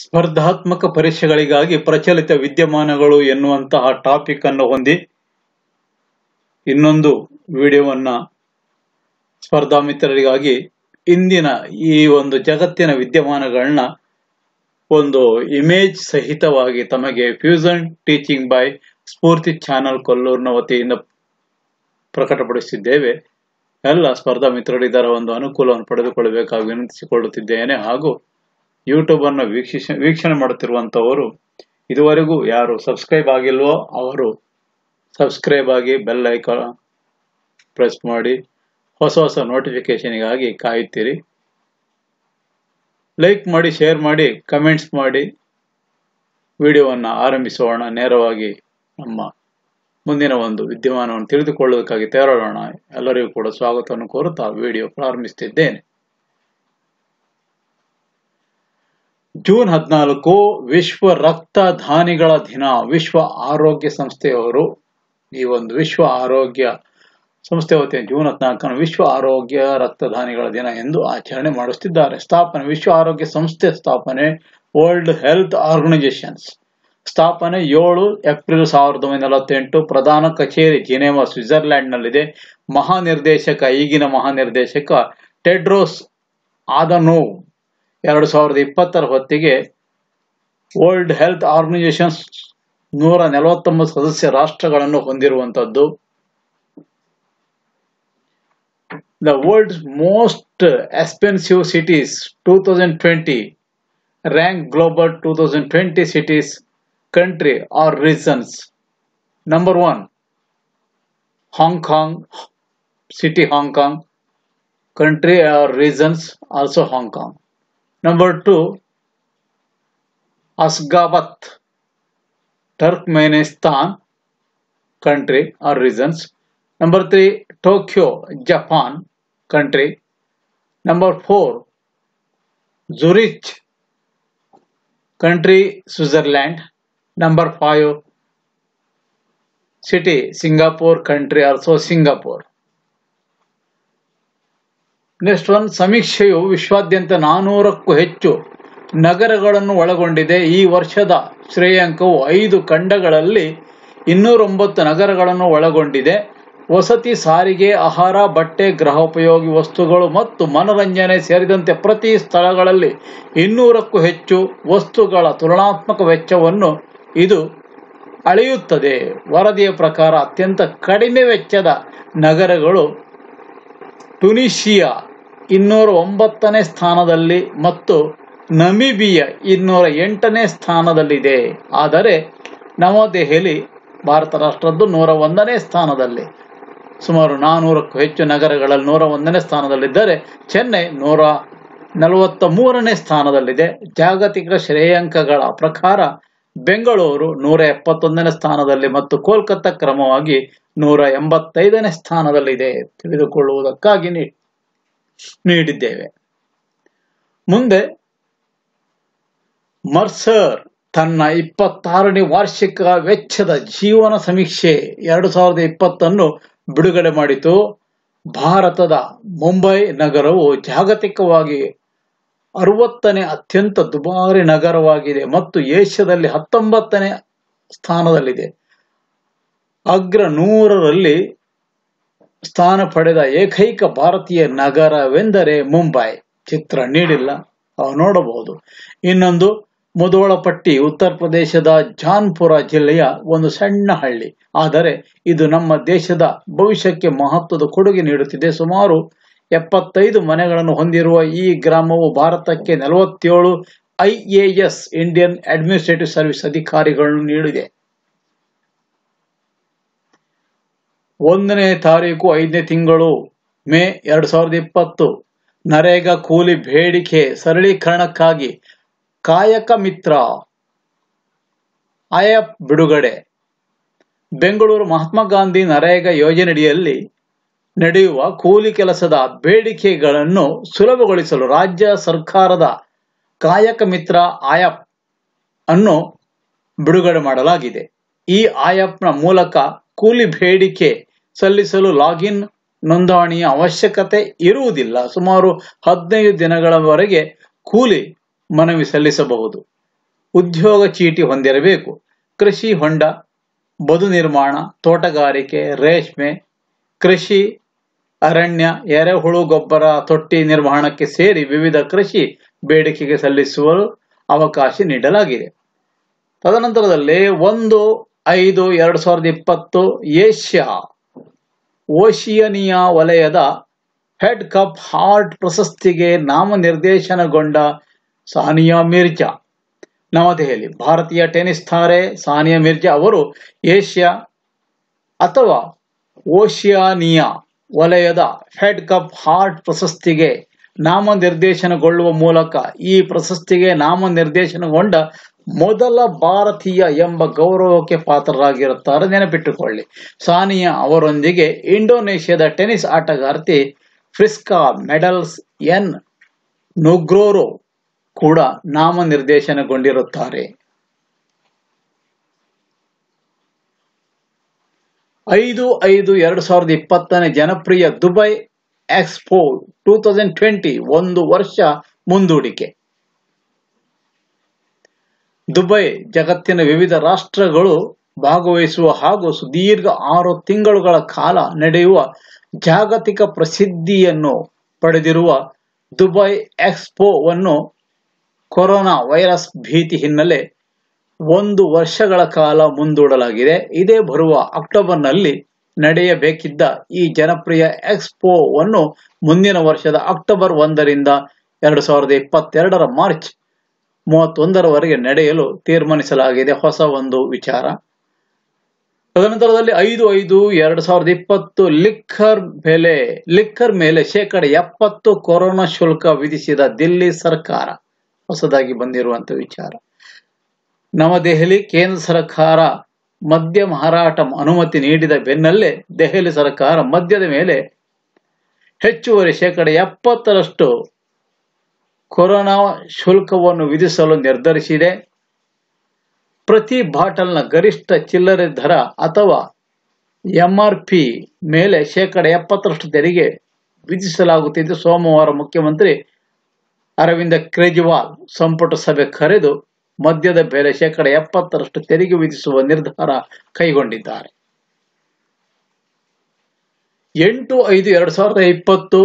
ಸ್ಪರ್ಧಾತ್ಮಕ ಪರೀಕ್ಷೆಗಳಿಗಾಗಿ ಪ್ರಚಲಿತ ವಿದ್ಯಮಾನಗಳು ಎನ್ನುವಂತಹ ಟಾಪಿಕ್ ಅನ್ನು ಹೊಂದಿ ಇನ್ನೊಂದು ವಿಡಿಯೋವನ್ನ ಸ್ಪರ್ಧಾ ಮಿತ್ರರಿಗಾಗಿ ಇಂದಿನ ಈ ಒಂದು ಜಗತ್ತಿನ ವಿದ್ಯಮಾನಗಳನ್ನ ಒಂದು ಇಮೇಜ್ ಸಹಿತವಾಗಿ ತಮಗೆ fusion teaching by Spoorthi channel ಕೊಲ್ಲೂರ್ನ ವತಿಯಿಂದ ಪ್ರಕಟಪಡಿಸಿದ್ದೇವೆ. ಎಲ್ಲ ಸ್ಪರ್ಧಾ ಮಿತ್ರರು ಇದರ ಒಂದು ಅನುಕೂಲವನ್ನು ಪಡೆದುಕೊಳ್ಳಬೇಕಾಗಿ ವಿನಂತಿಸಿಕೊಳ್ಳುತ್ತಿದ್ದೇನೆ. ಹಾಗೂ ಯೂಟ್ಯೂಬ್ ಅನ್ನು ವೀಕ್ಷಿಸ, ವೀಕ್ಷಣೆ ಮಾಡುತ್ತಿರುವಂತವರು ಇದುವರೆಗೂ ಯಾರು ಸಬ್ಸ್ಕ್ರೈಬ್ ಆಗಿಲ್ವೋ ಅವರು ಸಬ್ಸ್ಕ್ರೈಬ್ ಆಗಿ ಬೆಲ್ ಐಕಾನ್ ಪ್ರೆಸ್ ಮಾಡಿ ಹೊಸ ಹೊಸ ನೋಟಿಫಿಕೇಶನ್ಗಾಗಿ ಕಾಯುತ್ತೀರಿ. ಲೈಕ್ ಮಾಡಿ ಶೇರ್ ಮಾಡಿ ಕಮೆಂಟ್ಸ್ ಮಾಡಿ ವಿಡಿಯೋವನ್ನು ಆರಂಭಿಸೋಣ. ನೇರವಾಗಿ ನಮ್ಮ ಮುಂದಿನ ಒಂದು ವಿದ್ಯಮಾನವನ್ನು ತಿಳಿದುಕೊಳ್ಳುವುದಕ್ಕಾಗಿ ತೆರಳೋಣ ಎಲ್ಲರಿಗೂ ಕೂಡ ಸ್ವಾಗತವನ್ನು ಕೋರುತ್ತಾ ವಿಡಿಯೋ ಪ್ರಾರಂಭಿಸುತ್ತಿದ್ದೇನೆ. ಜೂನ್ ಹದಿನಾಲ್ಕು ವಿಶ್ವ ರಕ್ತದಾನಿಗಳ ದಿನ, ವಿಶ್ವ ಆರೋಗ್ಯ ಸಂಸ್ಥೆಯವರು ಈ ಒಂದು ವಿಶ್ವ ಆರೋಗ್ಯ ಸಂಸ್ಥೆ ವತಿಯ ಜೂನ್ ಹದಿನಾಲ್ಕನ್ನು ವಿಶ್ವ ಆರೋಗ್ಯ ರಕ್ತದಾನಿಗಳ ದಿನ ಎಂದು ಆಚರಣೆ ಮಾಡುತ್ತಿದ್ದಾರೆ ಸ್ಥಾಪನೆ, ವಿಶ್ವ ಆರೋಗ್ಯ ಸಂಸ್ಥೆ ಸ್ಥಾಪನೆ, ವರ್ಲ್ಡ್ ಹೆಲ್ತ್ ಆರ್ಗನೈಸೇಷನ್ಸ್ ಸ್ಥಾಪನೆ, ಏಳು ಏಪ್ರಿಲ್ ಸಾವಿರದ ಒಂಬೈನೂರ ನಲವತ್ತೆಂಟು, ಪ್ರಧಾನ ಕಚೇರಿ, ಜಿನೆವಾ ನಲ್ಲಿದೆ ಮಹಾನಿರ್ದೇಶಕ, ಈಗಿನ ಮಹಾನಿರ್ದೇಶಕ ಟೆಡ್ರೋಸ್ ಆದನೋವ್ ಎರಡು ಸಾವಿರದ ಇಪ್ಪತ್ತರ ಹೊತ್ತಿಗೆ ವರ್ಲ್ಡ್ ಹೆಲ್ತ್ ಆರ್ಗನೈಸೇಷನ್ಸ್ ನೂರ ನಲವತ್ತೊಂಬತ್ತು ಸದಸ್ಯ ರಾಷ್ಟ್ರಗಳನ್ನು ಹೊಂದಿರುವಂಥದ್ದು the world's most expensive cities two thousand twenty rank global two thousand twenty cities country or reasons number one Hong Kong city Hong Kong country or reasons also Hong Kong. Number two, Asgabat, Turkmenistan, country or regions. Number three, Tokyo, Japan, country. Number four, Zurich, country Switzerland. Number five, city Singapore country also Singapore. Next one ಸಮೀಕ್ಷೆಯು ವಿಶ್ವಾದ್ಯಂತ ನಾನೂರಕ್ಕೂ ಹೆಚ್ಚು ನಗರಗಳನ್ನು ಒಳಗೊಂಡಿದೆ. ಈ ವರ್ಷದ ಶ್ರೇಯಾಂಕವು ಐದು ಖಂಡಗಳಲ್ಲಿ ಇನ್ನೂರೊಂಬತ್ತು ನಗರಗಳನ್ನು ಒಳಗೊಂಡಿದೆ. ವಸತಿ, ಸಾರಿಗೆ, ಆಹಾರ, ಬಟ್ಟೆ, ಗೃಹೋಪಯೋಗಿ ವಸ್ತುಗಳು ಮತ್ತು ಮನೋರಂಜನೆ ಸೇರಿದಂತೆ ಪ್ರತಿ ಸ್ಥಳಗಳಲ್ಲಿ ಇನ್ನೂರಕ್ಕೂ ಹೆಚ್ಚು ವಸ್ತುಗಳ ತುಲನಾತ್ಮಕ ವೆಚ್ಚವನ್ನು ಇದು ಅಳೆಯುತ್ತದೆ. ವರದಿಯ ಪ್ರಕಾರ ಅತ್ಯಂತ ಕಡಿಮೆ ವೆಚ್ಚದ ನಗರಗಳು ಟುನಿಷಿಯಾ ಇನ್ನೂರ ಒಂಬತ್ತನೇ ಸ್ಥಾನದಲ್ಲಿ ಮತ್ತು ನಮಿಬಿಯ ಇನ್ನೂರ ಎಂಟನೇ ಸ್ಥಾನದಲ್ಲಿದೆ. ಆದರೆ, ನವದೆಹಲಿ ಭಾರತ ರಾಷ್ಟ್ರದ್ದು ನೂರ ಒಂದನೇ ಸ್ಥಾನದಲ್ಲಿ. ಸುಮಾರು ನಾನ್ನೂರಕ್ಕೂ ಹೆಚ್ಚು ನಗರಗಳಲ್ಲಿ ನೂರ ಒಂದನೇ ಸ್ಥಾನದಲ್ಲಿದ್ದರೆ, ಚೆನ್ನೈ ನೂರ ನಲವತ್ತ ಮೂರನೇ ಸ್ಥಾನದಲ್ಲಿದೆ. ಜಾಗತಿಕ ಶ್ರೇಯಾಂಕಗಳ ಪ್ರಕಾರ, ಬೆಂಗಳೂರು ನೂರ ಎಪ್ಪತ್ತೊಂದನೇ ಸ್ಥಾನದಲ್ಲಿ ಮತ್ತು ಕೋಲ್ಕತ್ತಾ ಕ್ರಮವಾಗಿ ನೂರ ಎಂಬತ್ತೈದನೇ ಸ್ಥಾನದಲ್ಲಿದೆ. ತಿಳಿದುಕೊಳ್ಳುವುದಕ್ಕಾಗಿ ನೀಡಿದ್ದೇವೆ. ಮುಂದೆ, ಮರ್ಸರ್ ತನ್ನ ಇಪ್ಪತ್ತಾರನೇ ವಾರ್ಷಿಕ ವೆಚ್ಚದ ಜೀವನ ಸಮೀಕ್ಷೆ ಎರಡು ಸಾವಿರದ ಇಪ್ಪತ್ತನ್ನು ಬಿಡುಗಡೆ ಮಾಡಿತು. ಭಾರತದ ಮುಂಬೈ ನಗರವು ಜಾಗತಿಕವಾಗಿ ಅರವತ್ತನೇ ಅತ್ಯಂತ ದುಬಾರಿ ನಗರವಾಗಿದೆ ಮತ್ತು ಏಷ್ಯಾದಲ್ಲಿ ಹತ್ತೊಂಬತ್ತನೇ ಸ್ಥಾನದಲ್ಲಿದೆ. ಅಗ್ರ ನೂರರಲ್ಲಿ ಸ್ಥಾನ ಪಡೆದ ಏಕೈಕ ಭಾರತೀಯ ನಗರವೆಂದರೆ ಮುಂಬೈ. ಚಿತ್ರ ನೀಡಿಲ್ಲ. ಅವು ನೋಡಬಹುದು. ಇನ್ನೊಂದು ಮುದೋಳಪಟ್ಟಿ ಉತ್ತರ ಪ್ರದೇಶದ ಜಾನ್ಪುರ ಜಿಲ್ಲೆಯ ಒಂದು ಸಣ್ಣ ಹಳ್ಳಿ. ಆದರೆ, ಇದು ನಮ್ಮ ದೇಶದ ಭವಿಷ್ಯಕ್ಕೆ ಮಹತ್ವದ ಕೊಡುಗೆ ನೀಡುತ್ತಿದೆ. ಸುಮಾರು ಎಪ್ಪತ್ತೈದು ಮನೆಗಳನ್ನು ಹೊಂದಿರುವ ಈ ಗ್ರಾಮವು ಭಾರತಕ್ಕೆ ನಲವತ್ತೇಳು ಐಎಎಸ್ ಇಂಡಿಯನ್ ಅಡ್ಮಿನಿಸ್ಟ್ರೇಟಿವ್ ಸರ್ವಿಸ್ ಅಧಿಕಾರಿಗಳನ್ನು ನೀಡಿದೆ. ಒಂದನೇ ತಾರೀಕು ಐದನೇ ತಿಂಗಳು ಮೇ ಎರಡು ಸಾವಿರದ ಇಪ್ಪತ್ತು. ನರೇಗಾ ಕೂಲಿ ಬೇಡಿಕೆ ಸರಳೀಕರಣಕ್ಕಾಗಿ ಕಾಯಕ ಮಿತ್ರ ಆಯಪ್ ಬಿಡುಗಡೆ. ಬೆಂಗಳೂರು ಮಹಾತ್ಮ ಗಾಂಧಿ ನರೇಗಾ ಯೋಜನೆಯಡಿಯಲ್ಲಿ ನಡೆಯುವ ಕೂಲಿ ಕೆಲಸದ ಬೇಡಿಕೆಗಳನ್ನು ಸುಲಭಗೊಳಿಸಲು ರಾಜ್ಯ ಸರ್ಕಾರದ ಕಾಯಕ ಮಿತ್ರ ಆಯಪ್ ಅನ್ನು ಬಿಡುಗಡೆ ಮಾಡಲಾಗಿದೆ. ಈ ಆಯಪ್ನ ಮೂಲಕ ಕೂಲಿ ಬೇಡಿಕೆ ಸಲ್ಲಿಸಲು ಲಾಗಿನ್ ನೋಂದಣಿಯ ಅವಶ್ಯಕತೆ ಇರುವುದಿಲ್ಲ. ಸುಮಾರು ಹದಿನೈದು ದಿನಗಳವರೆಗೆ ಕೂಲಿ ಮನವಿ ಸಲ್ಲಿಸಬಹುದು. ಉದ್ಯೋಗ ಚೀಟಿ ಹೊಂದಿರಬೇಕು. ಕೃಷಿ ಹೊಂಡ, ಬದು ನಿರ್ಮಾಣ, ತೋಟಗಾರಿಕೆ, ರೇಷ್ಮೆ, ಕೃಷಿ ಅರಣ್ಯ, ಎರೆಹುಳು ಗೊಬ್ಬರ ತೊಟ್ಟಿ ನಿರ್ವಹಣಕ್ಕೆ ಸೇರಿ ವಿವಿಧ ಕೃಷಿ ಬೇಡಿಕೆಗೆ ಸಲ್ಲಿಸುವ ಅವಕಾಶ ನೀಡಲಾಗಿದೆ. ತದನಂತರದಲ್ಲಿ ಒಂದು, ಐದು, ಎರಡು ಸಾವಿರದ ಇಪ್ಪತ್ತು ಏಷ್ಯಾ ಓಶಿಯನಿಯಾ ವಲಯದ ಹೆಡ್ ಕಪ್ ಹಾರ್ಟ್ ಪ್ರಶಸ್ತಿಗೆ ನಾಮನಿರ್ದೇಶನಗೊಂಡ ಸಾನಿಯಾ ಮಿರ್ಜಾ. ನವದೆಹಲಿ, ಭಾರತೀಯ ಟೆನಿಸ್ ತಾರೆ ಸಾನಿಯಾ ಮಿರ್ಜಾ ಅವರು ಏಷ್ಯಾ ಅಥವಾ ಓಷಿಯಾನಿಯಾ ವಲಯದ ಫೆಡ್ ಕಪ್ ಹಾರ್ಟ್ ಪ್ರಶಸ್ತಿಗೆ ನಾಮನಿರ್ದೇಶನಗೊಳ್ಳುವ ಮೂಲಕ ಈ ಪ್ರಶಸ್ತಿಗೆ ನಾಮನಿರ್ದೇಶನಗೊಂಡ ಮೊದಲ ಭಾರತೀಯ ಎಂಬ ಗೌರವಕ್ಕೆ ಪಾತ್ರರಾಗಿರುತ್ತಾರೆ. ನೆನಪಿಟ್ಟುಕೊಳ್ಳಿ. ಸಾನಿಯಾ ಅವರೊಂದಿಗೆ ಇಂಡೋನೇಷ್ಯಾದ ಟೆನಿಸ್ ಆಟಗಾರ್ತಿ ಫ್ರಿಸ್ಕಾ ಮೆಡಲ್ಸ್ ಎನ್ ನುಗ್ರೋರೋ ಕೂಡ ನಾಮನಿರ್ದೇಶನಗೊಂಡಿರುತ್ತಾರೆ. ಐದು ಐದು ಎರಡು ಸಾವಿರದ ಇಪ್ಪತ್ತನೇ ಜನಪ್ರಿಯ Dubai expo two thousand twenty ಒಂದು ವರ್ಷ ಮುಂದೂಡಿಕೆ. ದುಬೈ ಜಗತ್ತಿನ ವಿವಿಧ ರಾಷ್ಟ್ರಗಳು ಭಾಗವಹಿಸುವ ಹಾಗೂ ಸುದೀರ್ಘ ಆರು ತಿಂಗಳುಗಳ ಕಾಲ ನಡೆಯುವ ಜಾಗತಿಕ ಪ್ರಸಿದ್ಧಿಯನ್ನು ಪಡೆದಿರುವ ದುಬೈ ಎಕ್ಸ್ಪೋವನ್ನು ಕೊರೋನಾ ವೈರಸ್ ಭೀತಿ ಹಿನ್ನೆಲೆ ಒಂದು ವರ್ಷಗಳ ಕಾಲ ಮುಂದೂಡಲಾಗಿದೆ. ಇದೇ ಬರುವ ಅಕ್ಟೋಬರ್ನಲ್ಲಿ ನಡೆಯಬೇಕಿದ್ದ ಈ ಜನಪ್ರಿಯ ಎಕ್ಸ್ಪೋವನ್ನು ಮುಂದಿನ ವರ್ಷದ ಅಕ್ಟೋಬರ್ ಒಂದರಿಂದ ಎರಡು ಸಾವಿರದ ಇಪ್ಪತ್ತೆರಡರ ಮಾರ್ಚ್ ಮೂವತ್ತೊಂದರವರೆಗೆ ನಡೆಯಲು ತೀರ್ಮಾನಿಸಲಾಗಿದೆ ಹೊಸ ಒಂದು ವಿಚಾರ. ತದನಂತರದಲ್ಲಿ ಐದು ಐದು ಎರಡು ಸಾವಿರದ ಇಪ್ಪತ್ತು ಲಿಕ್ಕರ್ ಬೆಲೆ, ಲಿಕ್ಕರ್ ಮೇಲೆ ಶೇಕಡ ಎಪ್ಪತ್ತು ಕೊರೋನಾ ಶುಲ್ಕ ವಿಧಿಸಿದ ದಿಲ್ಲಿ ಸರ್ಕಾರ. ಹೊಸದಾಗಿ ಬಂದಿರುವಂತ ವಿಚಾರ. ನವದೆಹಲಿ ಕೇಂದ್ರ ಸರ್ಕಾರ ಮದ್ಯ ಮಾರಾಟ ಅನುಮತಿ ನೀಡಿದ ಬೆನ್ನಲ್ಲೇ ದೆಹಲಿ ಸರ್ಕಾರ ಮದ್ಯದ ಮೇಲೆ ಹೆಚ್ಚುವರಿ ಶೇಕಡ ಎಪ್ಪತ್ತರಷ್ಟು ಕೊರೋನಾ ಶುಲ್ಕವನ್ನು ವಿಧಿಸಲು ನಿರ್ಧರಿಸಿದೆ. ಪ್ರತಿ ಬಾಟಲ್ನ ಗರಿಷ್ಠ ಚಿಲ್ಲರೆ ದರ ಅಥವಾ ಎಂಆರ್ಪಿ ಮೇಲೆ ಶೇಕಡ ಎಪ್ಪತ್ತರಷ್ಟು ತೆರಿಗೆ ವಿಧಿಸಲಾಗುತ್ತಿದ್ದು ಸೋಮವಾರ ಮುಖ್ಯಮಂತ್ರಿ ಅರವಿಂದ ಕೇಜ್ರಿವಾಲ್ ಸಂಪುಟ ಸಭೆ ಕರೆದು ಮದ್ಯದ ಬೆಲೆ ಶೇಕಡ ಎಪ್ಪತ್ತರಷ್ಟು ತೆರಿಗೆ ವಿಧಿಸುವ ನಿರ್ಧಾರ ಕೈಗೊಂಡಿದ್ದಾರೆ. ಎಂಟು ಐದು ಎರಡು ಸಾವಿರದ ಇಪ್ಪತ್ತು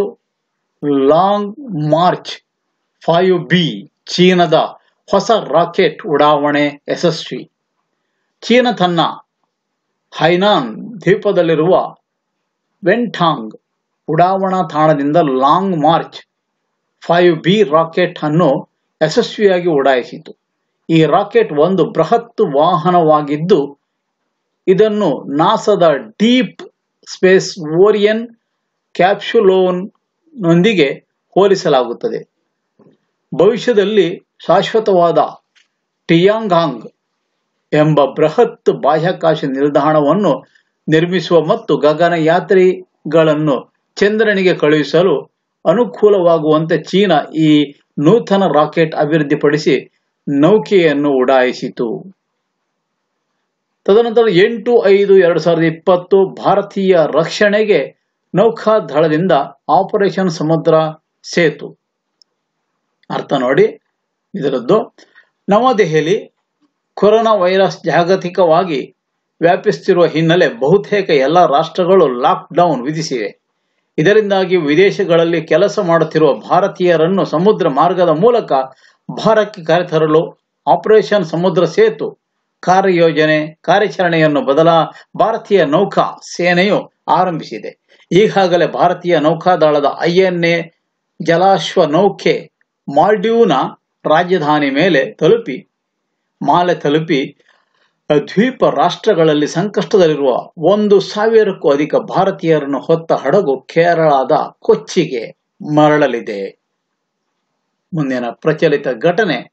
ಲಾಂಗ್ ಮಾರ್ಚ್ ಫೈವ್ ಬಿ ಚೀನಾದ ಹೊಸ ರಾಕೆಟ್ ಉಡಾವಣೆ ಯಶಸ್ವಿ. ಚೀನಾ ತನ್ನ ಹೈನಾನ್ ದ್ವೀಪದಲ್ಲಿರುವ ವೆಂಟಾಂಗ್ ಉಡಾವಣಾ ತಾಣದಿಂದ Long March five B rocket ಅನ್ನು ಯಶಸ್ವಿಯಾಗಿ ಉಡಾಯಿಸಿತು. ಈ ರಾಕೆಟ್ ಒಂದು ಬೃಹತ್ ವಾಹನವಾಗಿದ್ದು, ಇದನ್ನು ನಾಸದ ಡೀಪ್ ಸ್ಪೇಸ್ ಓರಿಯನ್ ಕ್ಯಾಪ್ಸುಲೋನ್ ನೊಂದಿಗೆ ಹೋಲಿಸಲಾಗುತ್ತದೆ. ಭವಿಷ್ಯದಲ್ಲಿ ಶಾಶ್ವತವಾದ ಟಿಯಾಂಗಾಂಗ್ ಎಂಬ ಬೃಹತ್ ಬಾಹ್ಯಾಕಾಶ ನಿಲ್ದಾಣವನ್ನು ನಿರ್ಮಿಸುವ ಮತ್ತು ಗಗನಯಾತ್ರಿಗಳನ್ನು ಚಂದ್ರನಿಗೆ ಕಳುಹಿಸಲು ಅನುಕೂಲವಾಗುವಂತೆ ಚೀನಾ ಈ ನೂತನ ರಾಕೆಟ್ ಅಭಿವೃದ್ಧಿಪಡಿಸಿ ನೌಕೆಯನ್ನು ಉಡಾಯಿಸಿತು. ತದನಂತರ ಎಂಟು ಐದು ಎರಡು ಸಾವಿರದ ಇಪ್ಪತ್ತು ಭಾರತೀಯ ರಕ್ಷಣೆಗೆ ನೌಕಾದಳದಿಂದ ಆಪರೇಷನ್ ಸಮುದ್ರ ಸೇತು. ಅರ್ಥ ನೋಡಿ. ಇದರದ್ದು, ನವದೆಹಲಿ ಕೊರೋನಾ ವೈರಸ್ ಜಾಗತಿಕವಾಗಿ ವ್ಯಾಪಿಸುತ್ತಿರುವ ಹಿನ್ನೆಲೆ ಬಹುತೇಕ ಎಲ್ಲ ರಾಷ್ಟ್ರಗಳು ಲಾಕ್ ಡೌನ್ ವಿಧಿಸಿವೆ. ಇದರಿಂದಾಗಿ ವಿದೇಶಗಳಲ್ಲಿ ಕೆಲಸ ಮಾಡುತ್ತಿರುವ ಭಾರತೀಯರನ್ನು ಸಮುದ್ರ ಮಾರ್ಗದ ಮೂಲಕ ಭಾರತಕ್ಕೆ ಕರೆತರಲು ಆಪರೇಷನ್ ಸಮುದ್ರ ಸೇತು, ಕಾರ್ಯಯೋಜನೆ, ಕಾರ್ಯಾಚರಣೆಯನ್ನು ಬದಲ ಭಾರತೀಯ ನೌಕಾ ಸೇನೆಯು ಆರಂಭಿಸಿದೆ. ಈಗಾಗಲೇ ಭಾರತೀಯ ನೌಕಾದಳದ ಐಎನ್ಎ ಜಲಾಶ್ವ ನೌಕೆ ಮಾಲ್ಡೀವ್ನ ರಾಜಧಾನಿ ಮೇಲೆ ತಲುಪಿ, ಮಾಲೆ ತಲುಪಿ, ದ್ವೀಪ ರಾಷ್ಟ್ರಗಳಲ್ಲಿ ಸಂಕಷ್ಟದಲ್ಲಿರುವ ಒಂದು ಸಾವಿರಕ್ಕೂ ಅಧಿಕ ಭಾರತೀಯರನ್ನು ಹೊತ್ತ ಹಡಗು ಕೇರಳದ ಕೊಚ್ಚಿಗೆ ಮರಳಲಿದೆ. ಮುಂದಿನ ಪ್ರಚಲಿತ ಘಟನೆ.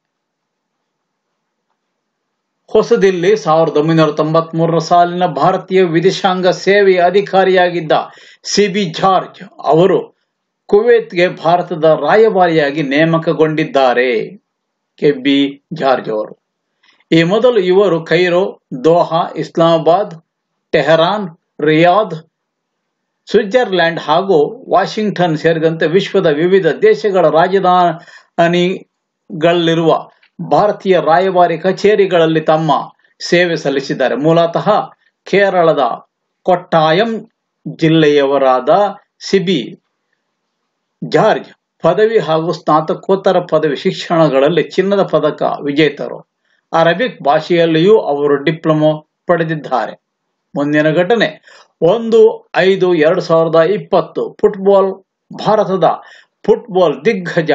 ಹೊಸದಿಲ್ಲಿ ಸಾವಿರದ ಒಂಬೈನೂರ ತೊಂಬತ್ ಮೂರರ ಸಾಲಿನ ಭಾರತೀಯ ವಿದೇಶಾಂಗ ಸೇವೆಯ ಅಧಿಕಾರಿಯಾಗಿದ್ದ ಸಿಬಿ ಜಾರ್ಜ್ ಅವರು ಕುವೈತ್ಗೆ ಭಾರತದ ರಾಯಭಾರಿಯಾಗಿ ನೇಮಕಗೊಂಡಿದ್ದಾರೆ. ಕೆಬ್ಬಿ ಜಾರ್ಜ್ ಅವರು ಈ ಮೊದಲು ಇವರು Cairo, Doha, Islamabad, Tehran, Riyadh, Switzerland ಹಾಗೂ ವಾಷಿಂಗ್ಟನ್ ಸೇರಿದಂತೆ ವಿಶ್ವದ ವಿವಿಧ ದೇಶಗಳ ರಾಜಧಾನಿಗಳಲ್ಲಿರುವ ಭಾರತೀಯ ರಾಯಭಾರಿ ಕಚೇರಿಗಳಲ್ಲಿ ತಮ್ಮ ಸೇವೆ ಸಲ್ಲಿಸಿದ್ದಾರೆ. ಮೂಲತಃ ಕೇರಳದ ಕೊಟ್ಟಾಯಂ ಜಿಲ್ಲೆಯವರಾದ ಸಿಬಿ ಜಾರ್ಜ್ ಪದವಿ ಹಾಗೂ ಸ್ನಾತಕೋತ್ತರ ಪದವಿ ಶಿಕ್ಷಣಗಳಲ್ಲಿ ಚಿನ್ನದ ಪದಕ ವಿಜೇತರು. ಅರಬಿಕ್ ಭಾಷೆಯಲ್ಲಿಯೂ ಅವರು ಡಿಪ್ಲೊಮೊ ಪಡೆದಿದ್ದಾರೆ. ಮುಂದಿನ ಘಟನೆ, ಒಂದು ಐದು ಎರಡು ಸಾವಿರದ ಇಪ್ಪತ್ತು, ಫುಟ್ಬಾಲ್ ಭಾರತದ ಫುಟ್ಬಾಲ್ ದಿಗ್ಗಜ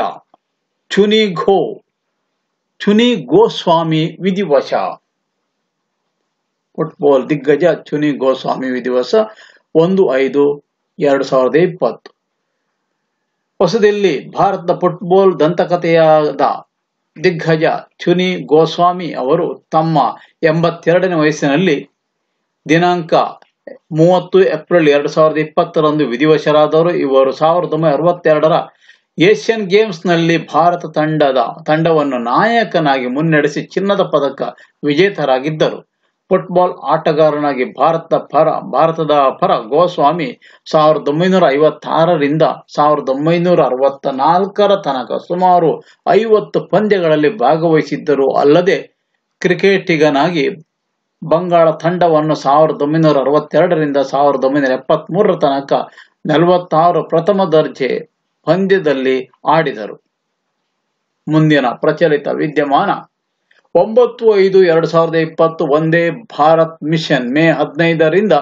ಚುನಿಘೋ ಚುನಿ ಗೋಸ್ವಾಮಿ ವಿಧಿವಶ. ಫುಟ್ಬಾಲ್ ದಿಗ್ಗಜ ಚುನಿ ಗೋಸ್ವಾಮಿ ವಿಧಿವಶ, ಒಂದು ಐದು ಎರಡು ಸಾವಿರದ ಇಪ್ಪತ್ತು. ಹೊಸದಿಲ್ಲಿ ಭಾರತದ ಫುಟ್ಬಾಲ್ ದಂತಕಥೆಯಾದ ದಿಗ್ಗಜ ಚುನಿ ಗೋಸ್ವಾಮಿ ಅವರು ತಮ್ಮ ಎಂಬತ್ತೆರಡನೇ ವಯಸ್ಸಿನಲ್ಲಿ ದಿನಾಂಕ ಮೂವತ್ತು ಏಪ್ರಿಲ್ ಎರಡು ಸಾವಿರದ ಇಪ್ಪತ್ತರಂದು ವಿಧಿವಶರಾದವರು ಇವರು ಸಾವಿರದ ಒಂಬೈನೂರ ಅರವತ್ತೆರಡರ ಏಷ್ಯನ್ ಗೇಮ್ಸ್ನಲ್ಲಿ ಭಾರತ ತಂಡದ ತಂಡವನ್ನು ನಾಯಕನಾಗಿ ಮುನ್ನಡೆಸಿ ಚಿನ್ನದ ಪದಕ ವಿಜೇತರಾಗಿದ್ದರು. ಫುಟ್ಬಾಲ್ ಆಟಗಾರನಾಗಿ ಭಾರತ ಪರ, ಭಾರತದ ಪರ ಗೋಸ್ವಾಮಿ ಸಾವಿರದ ಒಂಬೈನೂರ ಐವತ್ತಾರರಿಂದ ಸಾವಿರದ ಒಂಬೈನೂರ ಅರವತ್ತ ನಾಲ್ಕರ ತನಕ ಸುಮಾರು ಐವತ್ತು ಪಂದ್ಯಗಳಲ್ಲಿ ಭಾಗವಹಿಸಿದ್ದರು. ಅಲ್ಲದೆ ಕ್ರಿಕೆಟಿಗನಾಗಿ ಬಂಗಾಳ ತಂಡವನ್ನು ಸಾವಿರದ ಒಂಬೈನೂರ ಅರವತ್ತೆರಡರಿಂದ ಸಾವಿರದ ಒಂಬೈನೂರ ಎಪ್ಪತ್ತ್ ಮೂರರ ತನಕ ನಲವತ್ತಾರು ಪ್ರಥಮ ದರ್ಜೆ ಪಂದ್ಯದಲ್ಲಿ ಆಡಿದರು. ಮುಂದಿನ ಪ್ರಚಲಿತ ವಿದ್ಯಮಾನ ಒಂಬತ್ತು ಐದು ಎರಡು ಸಾವಿರದ ಇಪ್ಪತ್ತು ಒಂದೇ ಭಾರತ್ ಮಿಷನ್ ಮೇ ಹದಿನೈದರಿಂದ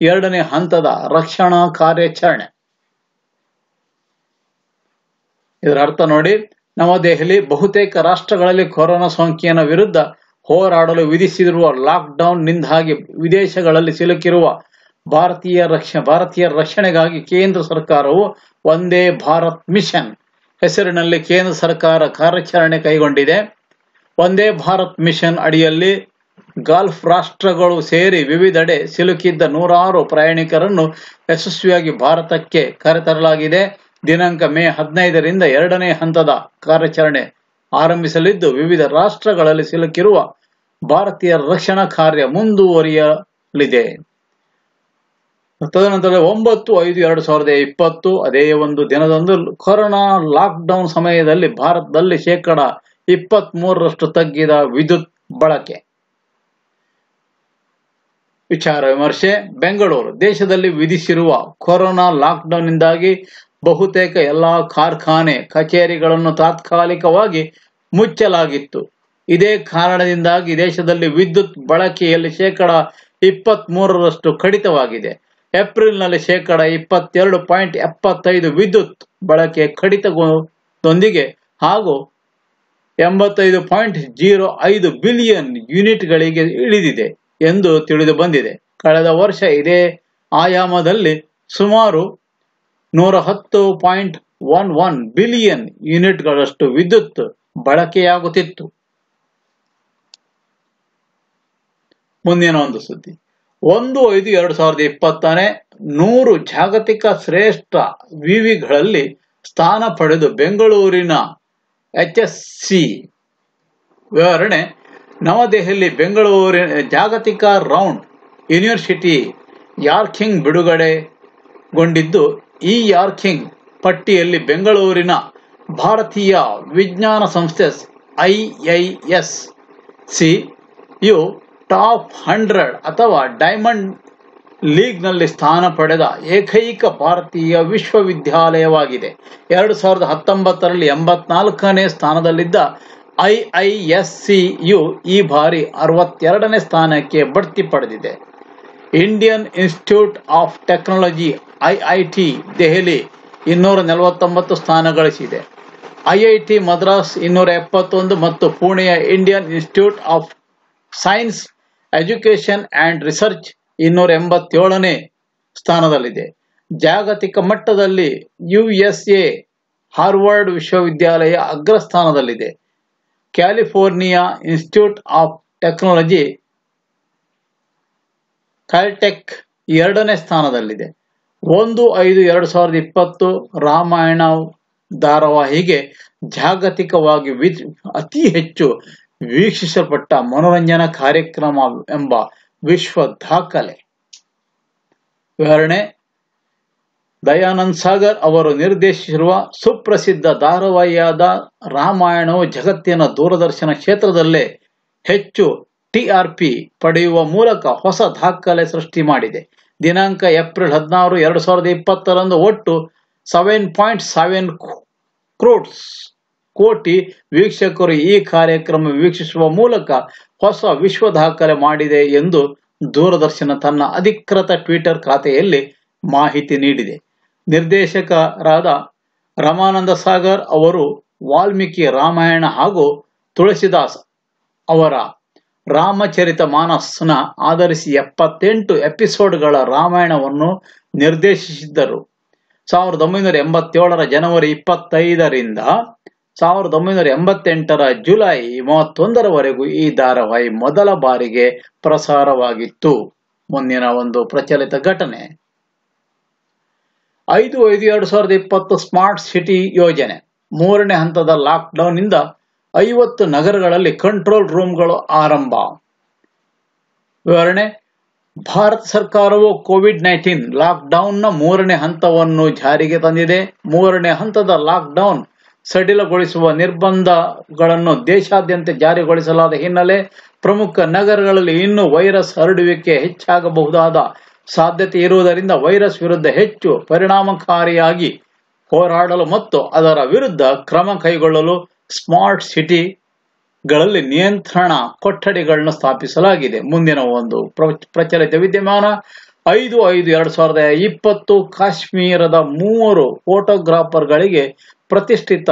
ಎರಡನೇ ಹಂತದ ರಕ್ಷಣಾ ಕಾರ್ಯಾಚರಣೆ. ಇದರ ಅರ್ಥ ನೋಡಿ ನವದೆಹಲಿ ಬಹುತೇಕ ರಾಷ್ಟ್ರಗಳಲ್ಲಿ ಕೊರೋನಾ ಸೋಂಕಿನ ವಿರುದ್ಧ ಹೋರಾಡಲು ವಿಧಿಸಿರುವ ಲಾಕ್ಡೌನ್ ನಿಂದಾಗಿ ವಿದೇಶಗಳಲ್ಲಿ ಸಿಲುಕಿರುವ ಭಾರತೀಯ ರಕ್ಷ ಭಾರತೀಯ ರಕ್ಷಣೆಗಾಗಿ ಕೇಂದ್ರ ಸರ್ಕಾರವು ಒಂದೇ ಭಾರತ್ ಮಿಷನ್ ಹೆಸರಿನಲ್ಲಿ ಕೇಂದ್ರ ಸರ್ಕಾರ ಕಾರ್ಯಾಚರಣೆ ಕೈಗೊಂಡಿದೆ. ಒಂದೇ ಭಾರತ್ ಮಿಷನ್ ಅಡಿಯಲ್ಲಿ ಗಲ್ಫ್ ರಾಷ್ಟ್ರಗಳು ಸೇರಿ ವಿವಿಧೆಡೆ ಸಿಲುಕಿದ್ದ ನೂರಾರು ಪ್ರಯಾಣಿಕರನ್ನು ಯಶಸ್ವಿಯಾಗಿ ಭಾರತಕ್ಕೆ ಕರೆತರಲಾಗಿದೆ. ದಿನಾಂಕ ಮೇ ಹದಿನೈದರಿಂದ ಎರಡನೇ ಹಂತದ ಕಾರ್ಯಾಚರಣೆ ಆರಂಭಿಸಲಿದ್ದು, ವಿವಿಧ ರಾಷ್ಟ್ರಗಳಲ್ಲಿ ಸಿಲುಕಿರುವ ಭಾರತೀಯ ರಕ್ಷಣಾ ಕಾರ್ಯ ಮುಂದುವರಿಯಲಿದೆ. ತದನಂತರ ಒಂಬತ್ತು ಐದು ಎರಡು ಸಾವಿರದ ಇಪ್ಪತ್ತು, ಅದೇ ಒಂದು ದಿನದಂದು ಕೊರೋನಾ ಲಾಕ್ಡೌನ್ ಸಮಯದಲ್ಲಿ ಭಾರತದಲ್ಲಿ ಶೇಕಡ ಇಪ್ಪತ್ತ್ ಮೂರರಷ್ಟು ತಗ್ಗಿದ ವಿದ್ಯುತ್ ಬಳಕೆ. ವಿಚಾರ ವಿಮರ್ಶೆ, ಬೆಂಗಳೂರು ದೇಶದಲ್ಲಿ ವಿಧಿಸಿರುವ ಕೊರೋನಾ ಲಾಕ್ಡೌನ್ನಿಂದಾಗಿ ಬಹುತೇಕ ಎಲ್ಲಾ ಕಾರ್ಖಾನೆ ಕಚೇರಿಗಳನ್ನು ತಾತ್ಕಾಲಿಕವಾಗಿ ಮುಚ್ಚಲಾಗಿತ್ತು. ಇದೇ ಕಾರಣದಿಂದಾಗಿ ದೇಶದಲ್ಲಿ ವಿದ್ಯುತ್ ಬಳಕೆಯಲ್ಲಿ ಶೇಕಡ ಇಪ್ಪತ್ತ್ ಮೂರರಷ್ಟು ಕಡಿತವಾಗಿದೆ. ಏಪ್ರಿಲ್ನಲ್ಲಿ ಶೇಕಡ ಇಪ್ಪತ್ತೆರಡು ಪಾಯಿಂಟ್ ಎಪ್ಪತ್ತೈದು ವಿದ್ಯುತ್ ಬಳಕೆ ಕಡಿತದೊಂದಿಗೆ ಹಾಗೂ ಎಂಬತ್ತೈದು ಪಾಯಿಂಟ್ ಜೀರೋ ಐದು ಬಿಲಿಯನ್ ಯೂನಿಟ್ಗಳಿಗೆ ಇಳಿದಿದೆ ಎಂದು ತಿಳಿದು ಬಂದಿದೆ. ಕಳೆದ ವರ್ಷ ಇದೇ ಆಯಾಮದಲ್ಲಿ ಸುಮಾರು ನೂರ ಹತ್ತು ಪಾಯಿಂಟ್ ಒನ್ ಒನ್ ಬಿಲಿಯನ್ ಯೂನಿಟ್ಗಳಷ್ಟು ವಿದ್ಯುತ್ ಬಳಕೆಯಾಗುತ್ತಿತ್ತು. ಮುಂದಿನ ಒಂದು ಸುದ್ದಿ. ಒಂದು ಐದು ಎರಡು ಸಾವಿರದ ಇಪ್ಪತ್ತನೇ ನೂರು ಜಾಗತಿಕ ಶ್ರೇಷ್ಠ ವಿವಿಗಳಲ್ಲಿ ಸ್ಥಾನ ಪಡೆದು ಬೆಂಗಳೂರಿನ ಎಚ್ ಎಸ್ ಸಿ ವಿವರಣೆ ನವದೆಹಲಿ ಬೆಂಗಳೂರಿನ ಜಾಗತಿಕ ರೌಂಡ್ ಯೂನಿವರ್ಸಿಟಿ ಯಾರ್ಕಿಂಗ್ ಬಿಡುಗಡೆಗೊಂಡಿದ್ದು, ಈ ಯಾರ್ಕಿಂಗ್ ಪಟ್ಟಿಯಲ್ಲಿ ಬೆಂಗಳೂರಿನ ಭಾರತೀಯ ವಿಜ್ಞಾನ ಸಂಸ್ಥೆ I I S C U top hundred ಅಥವಾ ಡೈಮಂಡ್ ಲೀಗ್ನಲ್ಲಿ ಸ್ಥಾನ ಪಡೆದ ಏಕೈಕ ಭಾರತೀಯ ವಿಶ್ವವಿದ್ಯಾಲಯವಾಗಿದೆ. ಎರಡು ಸಾವಿರದ ಹತ್ತೊಂಬತ್ತರಲ್ಲಿ ಎಂಬತ್ನಾಲ್ಕನೇ ಸ್ಥಾನದಲ್ಲಿದ್ದ ಐಐಎಸ್ಸಿಯು ಈ ಬಾರಿ ಅರವತ್ತೆರಡನೇ ಸ್ಥಾನಕ್ಕೆ ಬಡ್ತಿ ಪಡೆದಿದೆ. Indian Institute of Technology IIT Delhi ಇನ್ನೂರ ನಲವತ್ತೊಂಬತ್ತು ಸ್ಥಾನ ಗಳಿಸಿದೆ. ಐಐಟಿ ಮದ್ರಾಸ್ ಇನ್ನೂರ ಎಪ್ಪತ್ತೊಂದು ಮತ್ತು ಪುಣೆಯ Indian Institute of Science Education and Research ಇನ್ನೂರ ಎಂಬತ್ತೇಳನೇ ಸ್ಥಾನದಲ್ಲಿದೆ. ಜಾಗತಿಕ ಮಟ್ಟದಲ್ಲಿ ಯುಎಸ್ಎ ಹಾರ್ವರ್ಡ್ ವಿಶ್ವವಿದ್ಯಾಲಯ ಅಗ್ರಸ್ಥಾನದಲ್ಲಿದೆ. California Institute of Technology, Caltech ಎರಡನೇ ಸ್ಥಾನದಲ್ಲಿದೆ. ಒಂದು ಐದು ಎರಡು ಸಾವಿರದ ಇಪ್ಪತ್ತು ರಾಮಾಯಣ ಧಾರಾವಾಹಿಗೆ ಜಾಗತಿಕವಾಗಿ ಅತಿ ಹೆಚ್ಚು ವೀಕ್ಷಿಸಲ್ಪಟ್ಟ ಮನೋರಂಜನಾ ಕಾರ್ಯಕ್ರಮ ಎಂಬ ವಿಶ್ವ ದಾಖಲೆ ವಿವರಣೆ, ದಯಾನಂದ್ ಸಾಗರ್ ಅವರು ನಿರ್ದೇಶಿಸಿರುವ ಸುಪ್ರಸಿದ್ಧ ಧಾರಾವಾಹಿಯಾದ ರಾಮಾಯಣವು ಜಗತ್ತಿನ ದೂರದರ್ಶನ ಕ್ಷೇತ್ರದಲ್ಲೇ ಹೆಚ್ಚು ಟಿಆರ್ಪಿ ಪಡೆಯುವ ಮೂಲಕ ಹೊಸ ದಾಖಲೆ ಸೃಷ್ಟಿ ಮಾಡಿದೆ. ದಿನಾಂಕ ಏಪ್ರಿಲ್ ಹದಿನಾರು, ಎರಡು ಸಾವಿರದ ಇಪ್ಪತ್ತರಂದು ಒಟ್ಟು ಸೆವೆನ್ ಪಾಯಿಂಟ್ ಸೆವೆನ್ ಕ್ರೋಡ್ಸ್ ಕೋಟಿ ವೀಕ್ಷಕರು ಈ ಕಾರ್ಯಕ್ರಮ ವೀಕ್ಷಿಸುವ ಮೂಲಕ ಹೊಸ ವಿಶ್ವ ದಾಖಲೆ ಮಾಡಿದೆ ಎಂದು ದೂರದರ್ಶನ ತನ್ನ ಅಧಿಕೃತ ಟ್ವಿಟರ್ ಖಾತೆಯಲ್ಲಿ ಮಾಹಿತಿ ನೀಡಿದೆ. ನಿರ್ದೇಶಕರಾದ ರಮಾನಂದ ಸಾಗರ್ ಅವರು ವಾಲ್ಮೀಕಿ ರಾಮಾಯಣ ಹಾಗೂ ತುಳಸಿದಾಸ್ ಅವರ ರಾಮಚರಿತ ಮಾನಸ್ನ ಆಧರಿಸಿ ಎಪ್ಪತ್ತೆಂಟು ಎಪಿಸೋಡ್ಗಳ ರಾಮಾಯಣವನ್ನು ನಿರ್ದೇಶಿಸಿದ್ದರು. ಸಾವಿರದ ಒಂಬೈನೂರ ಎಂಬತ್ತೇಳರ ಜನವರಿ ಇಪ್ಪತ್ತೈದರಿಂದ ಸಾವಿರದ ಒಂಬೈನೂರ ಎಂಬತ್ತೆಂಟರ ಜುಲೈ ಮೂವತ್ತೊಂದರವರೆಗೂ ಈ ಧಾರಾವಾಹಿ ಮೊದಲ ಬಾರಿಗೆ ಪ್ರಸಾರವಾಗಿತ್ತು. ಮುಂದಿನ ಒಂದು ಪ್ರಚಲಿತ ಘಟನೆ. ಐದು ಐದು ಎರಡು ಸಾವಿರದ ಇಪ್ಪತ್ತು ಸ್ಮಾರ್ಟ್ ಸಿಟಿ ಯೋಜನೆ. ಮೂರನೇ ಹಂತದ ಲಾಕ್ಡೌನ್ ಇಂದ ಐವತ್ತು ನಗರಗಳಲ್ಲಿ ಕಂಟ್ರೋಲ್ ರೂಮ್ಗಳು ಆರಂಭ. ವಿವರಣೆ, ಭಾರತ ಸರ್ಕಾರವು ಕೋವಿಡ್ ನೈನ್ಟೀನ್ ಲಾಕ್ಡೌನ್ನ ಮೂರನೇ ಹಂತವನ್ನು ಜಾರಿಗೆ ತಂದಿದೆ. ಮೂರನೇ ಹಂತದ ಲಾಕ್ಡೌನ್ ಸಡಿಲಗೊಳಿಸುವ ನಿರ್ಬಂಧಗಳನ್ನು ದೇಶಾದ್ಯಂತ ಜಾರಿಗೊಳಿಸಲಾದ ಹಿನ್ನೆಲೆ ಪ್ರಮುಖ ನಗರಗಳಲ್ಲಿ ಇನ್ನೂ ವೈರಸ್ ಹರಡುವಿಕೆ ಹೆಚ್ಚಾಗಬಹುದಾದ ಸಾಧ್ಯತೆ ಇರುವುದರಿಂದ ವೈರಸ್ ವಿರುದ್ಧ ಹೆಚ್ಚು ಪರಿಣಾಮಕಾರಿಯಾಗಿ ಹೋರಾಡಲು ಮತ್ತು ಅದರ ವಿರುದ್ಧ ಕ್ರಮ ಕೈಗೊಳ್ಳಲು ಸ್ಮಾರ್ಟ್ ಸಿಟಿಗಳಲ್ಲಿ ನಿಯಂತ್ರಣ ಕೊಠಡಿಗಳನ್ನು ಸ್ಥಾಪಿಸಲಾಗಿದೆ. ಮುಂದಿನ ಒಂದು ಪ್ರ- ಪ್ರಚಲಿತ ವಿದ್ಯಮಾನ ಐದು ಐದು ಎರಡ್ ಸಾವಿರದ ಇಪ್ಪತ್ತು ಕಾಶ್ಮೀರದ ಮೂವರು ಫೋಟೋಗ್ರಾಫರ್ಗಳಿಗೆ ಪ್ರತಿಷ್ಠಿತ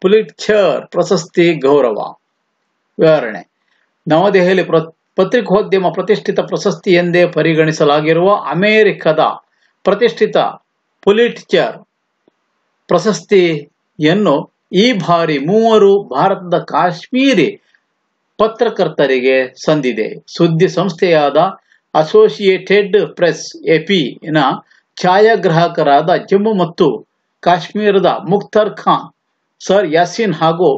ಪುಲಿಟ್ಚರ್ ಪ್ರಶಸ್ತಿ ಗೌರವ. ವಿವರಣೆ. ನವದೆಹಲಿ ಪ್ರ, ಪತ್ರಿಕೋದ್ಯಮ ಪ್ರತಿಷ್ಠಿತ ಪ್ರಶಸ್ತಿ ಎಂದೇ ಪರಿಗಣಿಸಲಾಗಿರುವ ಅಮೆರಿಕದ ಪ್ರತಿಷ್ಠಿತ ಪುಲಿಟ್ಚರ್ ಪ್ರಶಸ್ತಿಯನ್ನು ಈ ಬಾರಿ ಮೂವರು ಭಾರತದ ಕಾಶ್ಮೀರಿ ಪತ್ರಕರ್ತರಿಗೆ ಸಂದಿದೆ. ಸುದ್ದಿ ಸಂಸ್ಥೆಯಾದ ಅಸೋಸಿಯೇಟೆಡ್ ಪ್ರೆಸ್ ಎಪಿನ ಛಾಯಾಗ್ರಾಹಕರಾದ ಜಮ್ಮು ಮತ್ತು ಕಾಶ್ಮೀರದ ಮುಕ್ತರ್ ಖಾನ್, ಸರ್ ಯಾಸಿನ್ ಹಾಗೂ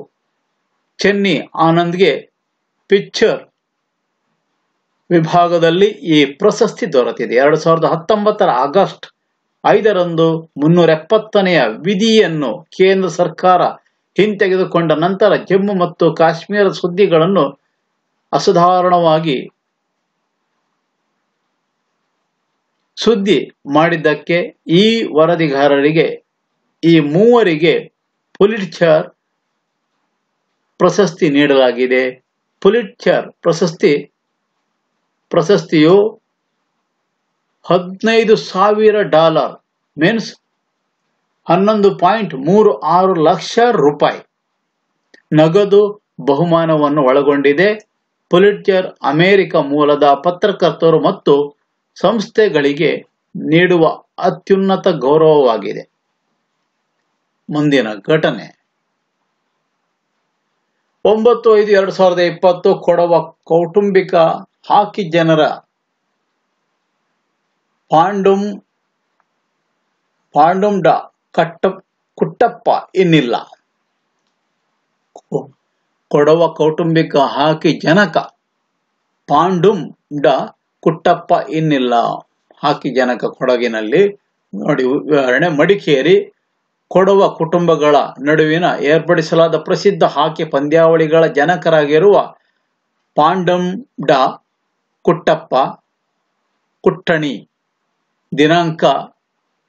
ಚೆನ್ನಿ ಆನಂದ್ಗೆ ಪಿಕ್ಚರ್ ವಿಭಾಗದಲ್ಲಿ ಈ ಪ್ರಶಸ್ತಿ ದೊರೆತಿದೆ. ಎರಡು ಸಾವಿರದ ಹತ್ತೊಂಬತ್ತರ ಆಗಸ್ಟ್ ಐದರಂದು ಮುನ್ನೂರ ಎಪ್ಪತ್ತನೆಯ ವಿಧಿಯನ್ನು ಕೇಂದ್ರ ಸರ್ಕಾರ ಹಿಂತೆಗೆದುಕೊಂಡ ನಂತರ ಜಮ್ಮು ಮತ್ತು ಕಾಶ್ಮೀರ ಸುದ್ದಿಗಳನ್ನು ಅಸಾಧಾರಣವಾಗಿ ಸುದ್ದಿ ಮಾಡಿದ್ದಕ್ಕೆ ಈ ವರದಿಗಾರರಿಗೆ ಈ ಮೂವರಿಗೆ ಪುಲಿಟ್ಚರ್ ಪ್ರಶಸ್ತಿ ನೀಡಲಾಗಿದೆ. ಪುಲಿಟ್ಚರ್ ಪ್ರಶಸ್ತಿ, ಪ್ರಶಸ್ತಿಯು ಹದಿನೈದು ಸಾವಿರ ಡಾಲರ್, ಮೀನ್ಸ್ ಹನ್ನೊಂದು ಪಾಯಿಂಟ್ ಮೂರು ಆರು ಲಕ್ಷ ರೂಪಾಯಿ. ನಗದು ಬಹುಮಾನವನ್ನು ಒಳಗೊಂಡಿದೆ. ಪುಲಿಟ್ಚರ್ ಅಮೆರಿಕ ಮೂಲದ ಪತ್ರಕರ್ತರು ಮತ್ತು ಸಂಸ್ಥೆಗಳಿಗೆ ನೀಡುವ ಅತ್ಯುನ್ನತ ಗೌರವವಾಗಿದೆ. ಮುಂದಿನ ಘಟನೆ. ಒಂಬತ್ತು ಐದು ಎರಡು ಸಾವಿರದ ಇಪ್ಪತ್ತು ಕೊಡವ ಕೌಟುಂಬಿಕ ಹಾಕಿ ಜನರ ಪಾಂಡುಂ ಪಾಂಡುಂಡ ಕಟ್ಟ, ಕುಟ್ಟಪ್ಪ ಇನ್ನಿಲ್ಲ. ಕೊಡವ ಕೌಟುಂಬಿಕ ಹಾಕಿ ಜನಕ ಪಾಂಡುಂ ಡ ಕುಟ್ಟಪ್ಪ ಇನ್ನಿಲ್ಲ. ಹಾಕಿ ಜನಕ ಕೊಡಗಿನಲ್ಲಿ ನೋಡಿ ವಿವರಣೆ ಮಡಿಕೇರಿ. ಕೊಡವ ಕುಟುಂಬಗಳ ನಡುವಿನ ಏರ್ಪಡಿಸಲಾದ ಪ್ರಸಿದ್ಧ ಹಾಕಿ ಪಂದ್ಯಾವಳಿಗಳ ಜನಕರಾಗಿರುವ ಪಾಂಡಂ ಡ ಕುಟ್ಟಪ್ಪ, ಕುಟ್ಟಣಿ ದಿನಾಂಕ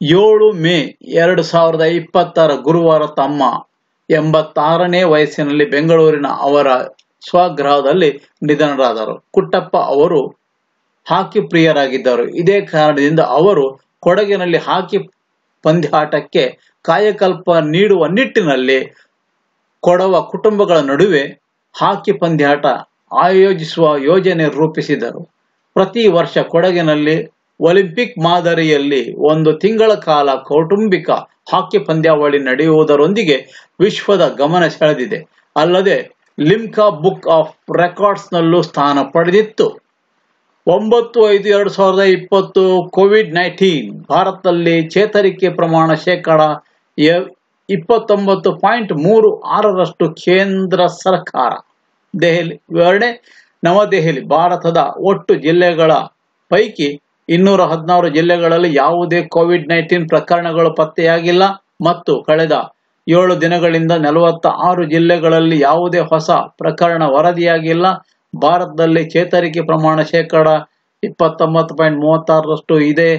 ಏಳು ಮೇ ಎರಡು ಸಾವಿರದ ಇಪ್ಪತ್ತರ ಗುರುವಾರ ತಮ್ಮ ಎಂಬತ್ತಾರನೇ ವಯಸ್ಸಿನಲ್ಲಿ ಬೆಂಗಳೂರಿನ ಅವರ ಸ್ವಗೃಹದಲ್ಲಿ ನಿಧನರಾದರು. ಕುಟ್ಟಪ್ಪ ಅವರು ಹಾಕಿ ಪ್ರಿಯರಾಗಿದ್ದರು. ಇದೇ ಕಾರಣದಿಂದ ಅವರು ಕೊಡಗಿನಲ್ಲಿ ಹಾಕಿ ಪಂದ್ಯಾಟಕ್ಕೆ ಕಾಯಕಲ್ಪ ನೀಡುವ ನಿಟ್ಟಿನಲ್ಲಿ ಕೊಡವ ಕುಟುಂಬಗಳ ನಡುವೆ ಹಾಕಿ ಪಂದ್ಯಾಟ ಆಯೋಜಿಸುವ ಯೋಜನೆ ರೂಪಿಸಿದರು. ಪ್ರತಿ ವರ್ಷ ಕೊಡಗಿನಲ್ಲಿ ಒಲಿಂಪಿಕ್ ಮಾದರಿಯಲ್ಲಿ ಒಂದು ತಿಂಗಳ ಕಾಲ ಕೌಟುಂಬಿಕ ಹಾಕಿ ಪಂದ್ಯಾವಳಿ ನಡೆಯುವುದರೊಂದಿಗೆ ವಿಶ್ವದ ಗಮನ ಸೆಳೆದಿದೆ. ಅಲ್ಲದೆ ಲಿಮ್ಕಾ ಬುಕ್ ಆಫ್ ರೆಕಾರ್ಡ್ಸ್ನಲ್ಲೂ ಸ್ಥಾನ ಪಡೆದಿತ್ತು. ಒಂಬತ್ತು ಐದು ಎರಡು ಸಾವಿರದ ಇಪ್ಪತ್ತು ಕೋವಿಡ್ ನೈನ್ಟೀನ್ ಭಾರತದಲ್ಲಿ ಚೇತರಿಕೆ ಪ್ರಮಾಣ ಶೇಕಡ ಇಪ್ಪತ್ತೊಂಬತ್ತು ಪಾಯಿಂಟ್ ಮೂರು ಆರರಷ್ಟು ಕೇಂದ್ರ ಸರ್ಕಾರ. ದೆಹಲಿ ವಿವರಣೆ ನವದೆಹಲಿ ಭಾರತದ ಒಟ್ಟು ಜಿಲ್ಲೆಗಳ ಪೈಕಿ ಇನ್ನೂರ ಹದಿನಾರು ಜಿಲ್ಲೆಗಳಲ್ಲಿ ಯಾವುದೇ ಕೋವಿಡ್ ನೈನ್ಟೀನ್ ಪ್ರಕರಣಗಳು ಪತ್ತೆಯಾಗಿಲ್ಲ ಮತ್ತು ಕಳೆದ ಏಳು ದಿನಗಳಿಂದ ನಲವತ್ತ ಆರು ಜಿಲ್ಲೆಗಳಲ್ಲಿ ಯಾವುದೇ ಹೊಸ ಪ್ರಕರಣ ವರದಿಯಾಗಿಲ್ಲ. ಭಾರತದಲ್ಲಿ ಚೇತರಿಕೆ ಪ್ರಮಾಣ ಶೇಕಡ ಇಪ್ಪತ್ತೊಂಬತ್ತು ಪಾಯಿಂಟ್ ಮೂವತ್ತಾರರಷ್ಟು ಇದೆ.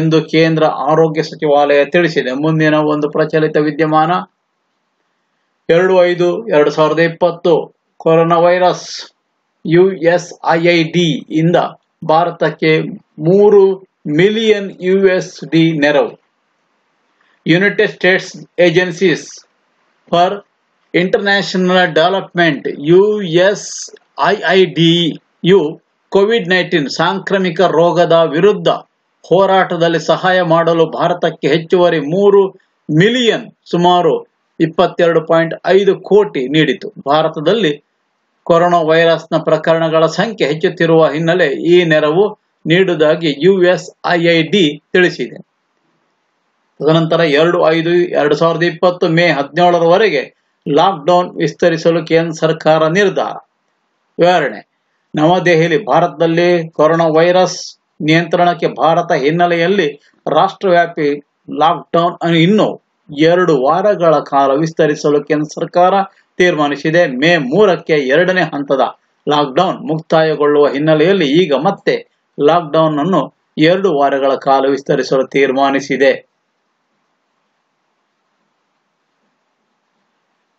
ಎಂದು ಕೇಂದ್ರ ಆರೋಗ್ಯ ಸಚಿವಾಲಯ ತಿಳಿಸಿದೆ. ಮುಂದಿನ ಒಂದು ಪ್ರಚಲಿತ ವಿದ್ಯಮಾನ, ಎರಡು ಐದು ಎರಡು ಸಾವಿರದ ಇಪ್ಪತ್ತು, ಕೊರೋನಾ ವೈರಸ್ ಯುಎಸ್ಐಐಡಿ ಇಂದ ಭಾರತಕ್ಕೆ ಮೂರು ಮಿಲಿಯನ್ ಯುಎಸ್ ಡಿ ನೆರವು. United States agencies for international development ಯುಎಸ್ಐಐಡಿಯು COVID nineteen ಸಾಂಕ್ರಾಮಿಕ ರೋಗದ ವಿರುದ್ಧ ಹೋರಾಟದಲ್ಲಿ ಸಹಾಯ ಮಾಡಲು ಭಾರತಕ್ಕೆ ಹೆಚ್ಚುವರಿ ಮೂರು ಮಿಲಿಯನ್, ಸುಮಾರು ಇಪ್ಪತ್ತೆರಡು ಪಾಯಿಂಟ್ ಐದು ಕೋಟಿ ನೀಡಿತು. ಭಾರತದಲ್ಲಿ ಕೊರೋನಾ ವೈರಸ್ನ ಪ್ರಕರಣಗಳ ಸಂಖ್ಯೆ ಹೆಚ್ಚುತ್ತಿರುವ ಹಿನ್ನೆಲೆ ಈ ನೆರವು ನೀಡುವುದಾಗಿ ಯುಎಸ್ಐಐಡಿ ತಿಳಿಸಿದೆ. ತದನಂತರ ಎರಡು ಐದು ಎರಡು ಸಾವಿರದ ಇಪ್ಪತ್ತು ಮೇ ಹದಿನೇಳರವರೆಗೆ ಲಾಕ್ಡೌನ್ ವಿಸ್ತರಿಸಲು ಕೇಂದ್ರ ಸರ್ಕಾರ ನಿರ್ಧಾರ. ವಿವರಣೆ, ನವದೆಹಲಿ, ಭಾರತದಲ್ಲಿ ಕೊರೋನಾ ವೈರಸ್ ನಿಯಂತ್ರಣಕ್ಕೆ ಭಾರತ ಹಿನ್ನೆಲೆಯಲ್ಲಿ ರಾಷ್ಟ್ರವ್ಯಾಪಿ ಲಾಕ್ಡೌನ್ ಅನ್ನು ಇನ್ನು ಎರಡು ವಾರಗಳ ಕಾಲ ವಿಸ್ತರಿಸಲು ಕೇಂದ್ರ ಸರ್ಕಾರ ತೀರ್ಮಾನಿಸಿದೆ. ಮೇ ಮೂರಕ್ಕೆ ಎರಡನೇ ಹಂತದ ಲಾಕ್ಡೌನ್ ಮುಕ್ತಾಯಗೊಳ್ಳುವ ಹಿನ್ನೆಲೆಯಲ್ಲಿ ಈಗ ಮತ್ತೆ ಲಾಕ್ಡೌನ್ ಅನ್ನು ಎರಡು ವಾರಗಳ ಕಾಲ ವಿಸ್ತರಿಸಲು ತೀರ್ಮಾನಿಸಿದೆ.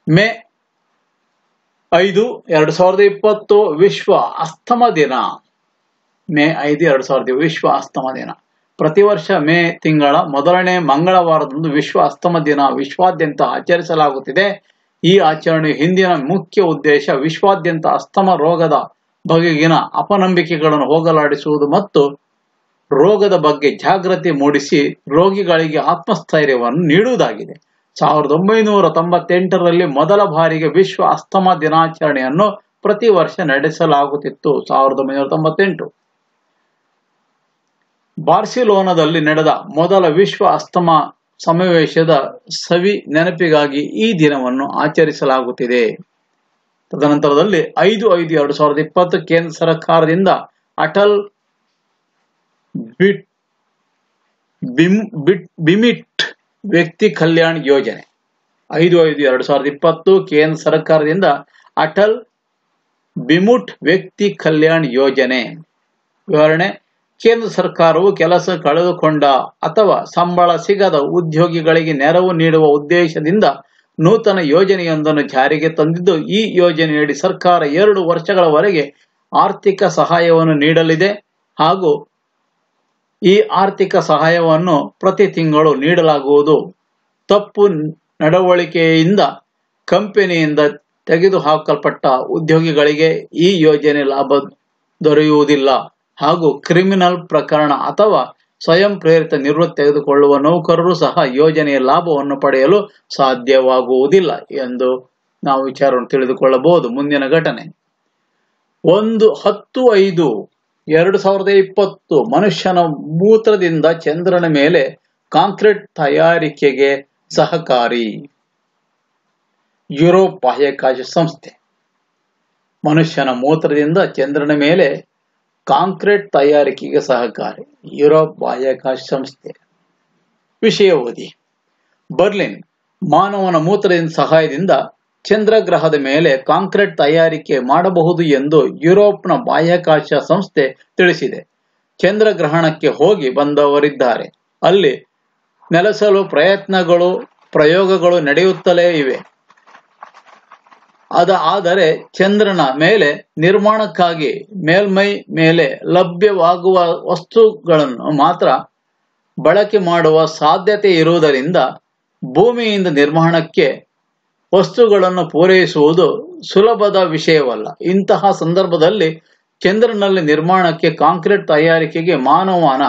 ಮೇ ಐದು, ಎರಡು ಸಾವಿರದ ಇಪ್ಪತ್ತು ವಿಶ್ವ ಅಸ್ತಮ ದಿನ. ಮೇ ಐದು ಎರಡು ಸಾವಿರದ ವಿಶ್ವ ಅಸ್ತಮ ದಿನ. ಪ್ರತಿ ವರ್ಷ ಮೇ ತಿಂಗಳ ಮೊದಲನೇ ಮಂಗಳವಾರದಂದು ವಿಶ್ವ ಅಸ್ತಮ ದಿನ ವಿಶ್ವಾದ್ಯಂತ ಆಚರಿಸಲಾಗುತ್ತಿದೆ. ಈ ಆಚರಣೆ ಹಿಂದಿನ ಮುಖ್ಯ ಉದ್ದೇಶ ವಿಶ್ವಾದ್ಯಂತ ಅಸ್ತಮ ರೋಗದ ಬಗೆಗಿನ ಅಪನಂಬಿಕೆಗಳನ್ನು ಹೋಗಲಾಡಿಸುವುದು ಮತ್ತು ರೋಗದ ಬಗ್ಗೆ ಜಾಗೃತಿ ಮೂಡಿಸಿ ರೋಗಿಗಳಿಗೆ ಆತ್ಮಸ್ಥೈರ್ಯವನ್ನು ನೀಡುವುದಾಗಿದೆ. ಸಾವಿರದ ಒಂಬೈನೂರ ತೊಂಬತ್ತೆಂಟರಲ್ಲಿ ಮೊದಲ ಬಾರಿಗೆ ವಿಶ್ವ ಅಸ್ತಮ ದಿನಾಚರಣೆಯನ್ನು ಪ್ರತಿ ವರ್ಷ ನಡೆಸಲಾಗುತ್ತಿತ್ತು. ಸಾವಿರದ ಒಂಬೈನೂರ ತೊಂಬತ್ತೆಂಟು. ಬಾರ್ಸಿಲೋನಾದಲ್ಲಿ ನಡೆದ ಮೊದಲ ವಿಶ್ವ ಅಸ್ತಮ ಸಮಾವೇಶದ ಸವಿ ನೆನಪಿಗಾಗಿ ಈ ದಿನವನ್ನು ಆಚರಿಸಲಾಗುತ್ತಿದೆ. ತದನಂತರದಲ್ಲಿ ಐದು ಐದು ಎರಡು ಸಾವಿರದ ಇಪ್ಪತ್ತು ಕೇಂದ್ರ ಸರ್ಕಾರದಿಂದ ಅಟಲ್ ಬಿಮಿಟ್ ವ್ಯಕ್ತಿ ಕಲ್ಯಾಣ್ ಯೋಜನೆ, ಐದು ಐದು ಎರಡು ಸಾವಿರದ ಇಪ್ಪತ್ತು ಕೇಂದ್ರ ಸರ್ಕಾರದಿಂದ ಅಟಲ್ ಬಿಮುಟ್ ವ್ಯಕ್ತಿ ಕಲ್ಯಾಣ್ ಯೋಜನೆ, ವಿವರಣೆ ಕೇಂದ್ರ ಸರ್ಕಾರವು ಕೆಲಸ ಕಳೆದುಕೊಂಡ ಅಥವಾ ಸಂಬಳ ಸಿಗದ ಉದ್ಯೋಗಿಗಳಿಗೆ ನೆರವು ನೀಡುವ ಉದ್ದೇಶದಿಂದ ನೂತನ ಯೋಜನೆಯೊಂದನ್ನು ಜಾರಿಗೆ ತಂದಿದ್ದು, ಈ ಯೋಜನೆಯಡಿ ಸರ್ಕಾರ ಎರಡು ವರ್ಷಗಳವರೆಗೆ ಆರ್ಥಿಕ ಸಹಾಯವನ್ನು ನೀಡಲಿದೆ ಹಾಗೂ ಈ ಆರ್ಥಿಕ ಸಹಾಯವನ್ನು ಪ್ರತಿ ತಿಂಗಳು ನೀಡಲಾಗುವುದು. ತಪ್ಪು ನಡವಳಿಕೆಯಿಂದ ಕಂಪನಿಯಿಂದ ತೆಗೆದುಹಾಕಲ್ಪಟ್ಟ ಉದ್ಯೋಗಿಗಳಿಗೆ ಈ ಯೋಜನೆ ಲಾಭ ದೊರೆಯುವುದಿಲ್ಲ. ಹಾಗೂ ಕ್ರಿಮಿನಲ್ ಪ್ರಕರಣ ಅಥವಾ ಸ್ವಯಂ ಪ್ರೇರಿತ ನಿವೃತ್ತಿ ತೆಗೆದುಕೊಳ್ಳುವ ನೌಕರರು ಸಹ ಯೋಜನೆಯ ಲಾಭವನ್ನು ಪಡೆಯಲು ಸಾಧ್ಯವಾಗುವುದಿಲ್ಲ ಎಂದು ನಾವು ವಿಚಾರವನ್ನು ತಿಳಿದುಕೊಳ್ಳಬಹುದು. ಮುಂದಿನ ಘಟನೆ. ಒಂದು ಹತ್ತು ಐದು ಎರಡು ಸಾವಿರದ ಇಪ್ಪತ್ತು ಮನುಷ್ಯನ ಮೂತ್ರದಿಂದ ಚಂದ್ರನ ಮೇಲೆ ಕಾಂಕ್ರೀಟ್ ತಯಾರಿಕೆಗೆ ಸಹಕಾರಿ. ಯುರೋಪ್ ಬಾಹ್ಯಾಕಾಶ ಸಂಸ್ಥೆ. ಮನುಷ್ಯನ ಮೂತ್ರದಿಂದ ಚಂದ್ರನ ಮೇಲೆ ಕಾಂಕ್ರೀಟ್ ತಯಾರಿಕೆಗೆ ಸಹಕಾರಿ. ಯುರೋಪ್ ಬಾಹ್ಯಾಕಾಶ ಸಂಸ್ಥೆ. ವಿಷಯ ಓದಿ. ಬರ್ಲಿನ್ ಮಾನವನ ಮೂತ್ರದಿಂದ ಸಹಾಯದಿಂದ ಚಂದ್ರಗ್ರಹದ ಮೇಲೆ ಕಾಂಕ್ರೀಟ್ ತಯಾರಿಕೆ ಮಾಡಬಹುದು ಎಂದು ಯುರೋಪ್ನ ಬಾಹ್ಯಾಕಾಶ ಸಂಸ್ಥೆ ತಿಳಿಸಿದೆ. ಚಂದ್ರಗ್ರಹಣಕ್ಕೆ ಹೋಗಿ ಬಂದವರಿದ್ದಾರೆ. ಅಲ್ಲಿ ನೆಲೆಸಲು ಪ್ರಯತ್ನಗಳು, ಪ್ರಯೋಗಗಳು ನಡೆಯುತ್ತಲೇ ಇವೆ. ಅದ ಆದರೆ ಚಂದ್ರನ ಮೇಲೆ ನಿರ್ಮಾಣಕ್ಕಾಗಿ ಮೇಲ್ಮೈ ಮೇಲೆ ಲಭ್ಯವಾಗುವ ವಸ್ತುಗಳನ್ನು ಮಾತ್ರ ಬಳಕೆ ಮಾಡುವ ಸಾಧ್ಯತೆ ಇರುವುದರಿಂದ ಭೂಮಿಯಿಂದ ನಿರ್ಮಾಣಕ್ಕೆ ವಸ್ತುಗಳನ್ನು ಪೂರೈಸುವುದು ಸುಲಭದ ವಿಷಯವಲ್ಲ. ಇಂತಹ ಸಂದರ್ಭದಲ್ಲಿ ಚಂದ್ರನಲ್ಲಿ ನಿರ್ಮಾಣಕ್ಕೆ ಕಾಂಕ್ರೀಟ್ ತಯಾರಿಕೆಗೆ ಮಾನವನ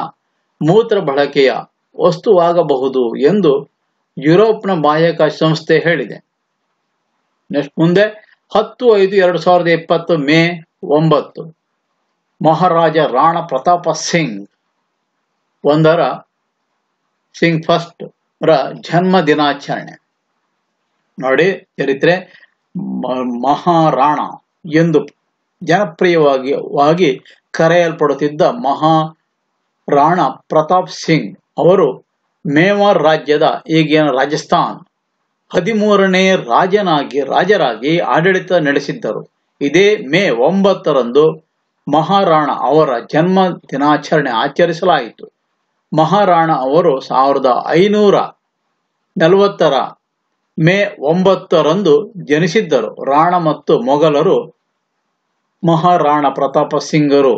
ಮೂತ್ರ ಬಳಕೆಯ ವಸ್ತುವಾಗಬಹುದು ಎಂದು ಯುರೋಪ್ನ ಬಾಹ್ಯಾಕಾಶ ಸಂಸ್ಥೆ ಹೇಳಿದೆ. ನೆಕ್ಸ್ಟ್ ಮುಂದೆ ಹತ್ತು ಐದು ಎರಡು ಸಾವಿರದ ಇಪ್ಪತ್ತು ಮೇ ಒಂಬತ್ತು. ಮಹಾರಾಜ ರಾಣಾ ಪ್ರತಾಪ ಸಿಂಗ್ ಒಂದರ, ಸಿಂಗ್ ಫಸ್ಟ್ ರ ಜನ್ಮ ದಿನಾಚರಣೆ. ನೋಡಿ ಚರಿತ್ರೆ ಮಹಾರಾಣ ಎಂದು ಜನಪ್ರಿಯವಾಗಿ ವಾಗಿ ಕರೆಯಲ್ಪಡುತ್ತಿದ್ದ ಮಹಾ ರಾಣಾ ಪ್ರತಾಪ್ ಸಿಂಗ್ ಅವರು ಮೇವಾರ್ ರಾಜ್ಯದ ಈಗಿನ ರಾಜಸ್ಥಾನ್ ಹದಿಮೂರನೇ ರಾಜನಾಗಿ, ರಾಜರಾಗಿ ಆಡಳಿತ ನಡೆಸಿದ್ದರು. ಇದೇ ಮೇ ಒಂಬತ್ತರಂದು ಮಹಾರಾಣ ಅವರ ಜನ್ಮ ದಿನಾಚರಣೆ ಆಚರಿಸಲಾಯಿತು. ಮಹಾರಾಣ ಅವರು ಸಾವಿರದ ಐನೂರ ನಲವತ್ತರ ಮೇ ಒಂಬತ್ತರಂದು ಜನಿಸಿದ್ದರು. ರಾಣ ಮತ್ತು ಮೊಘಲರು, ಮಹಾರಾಣ ಪ್ರತಾಪ ಸಿಂಗರು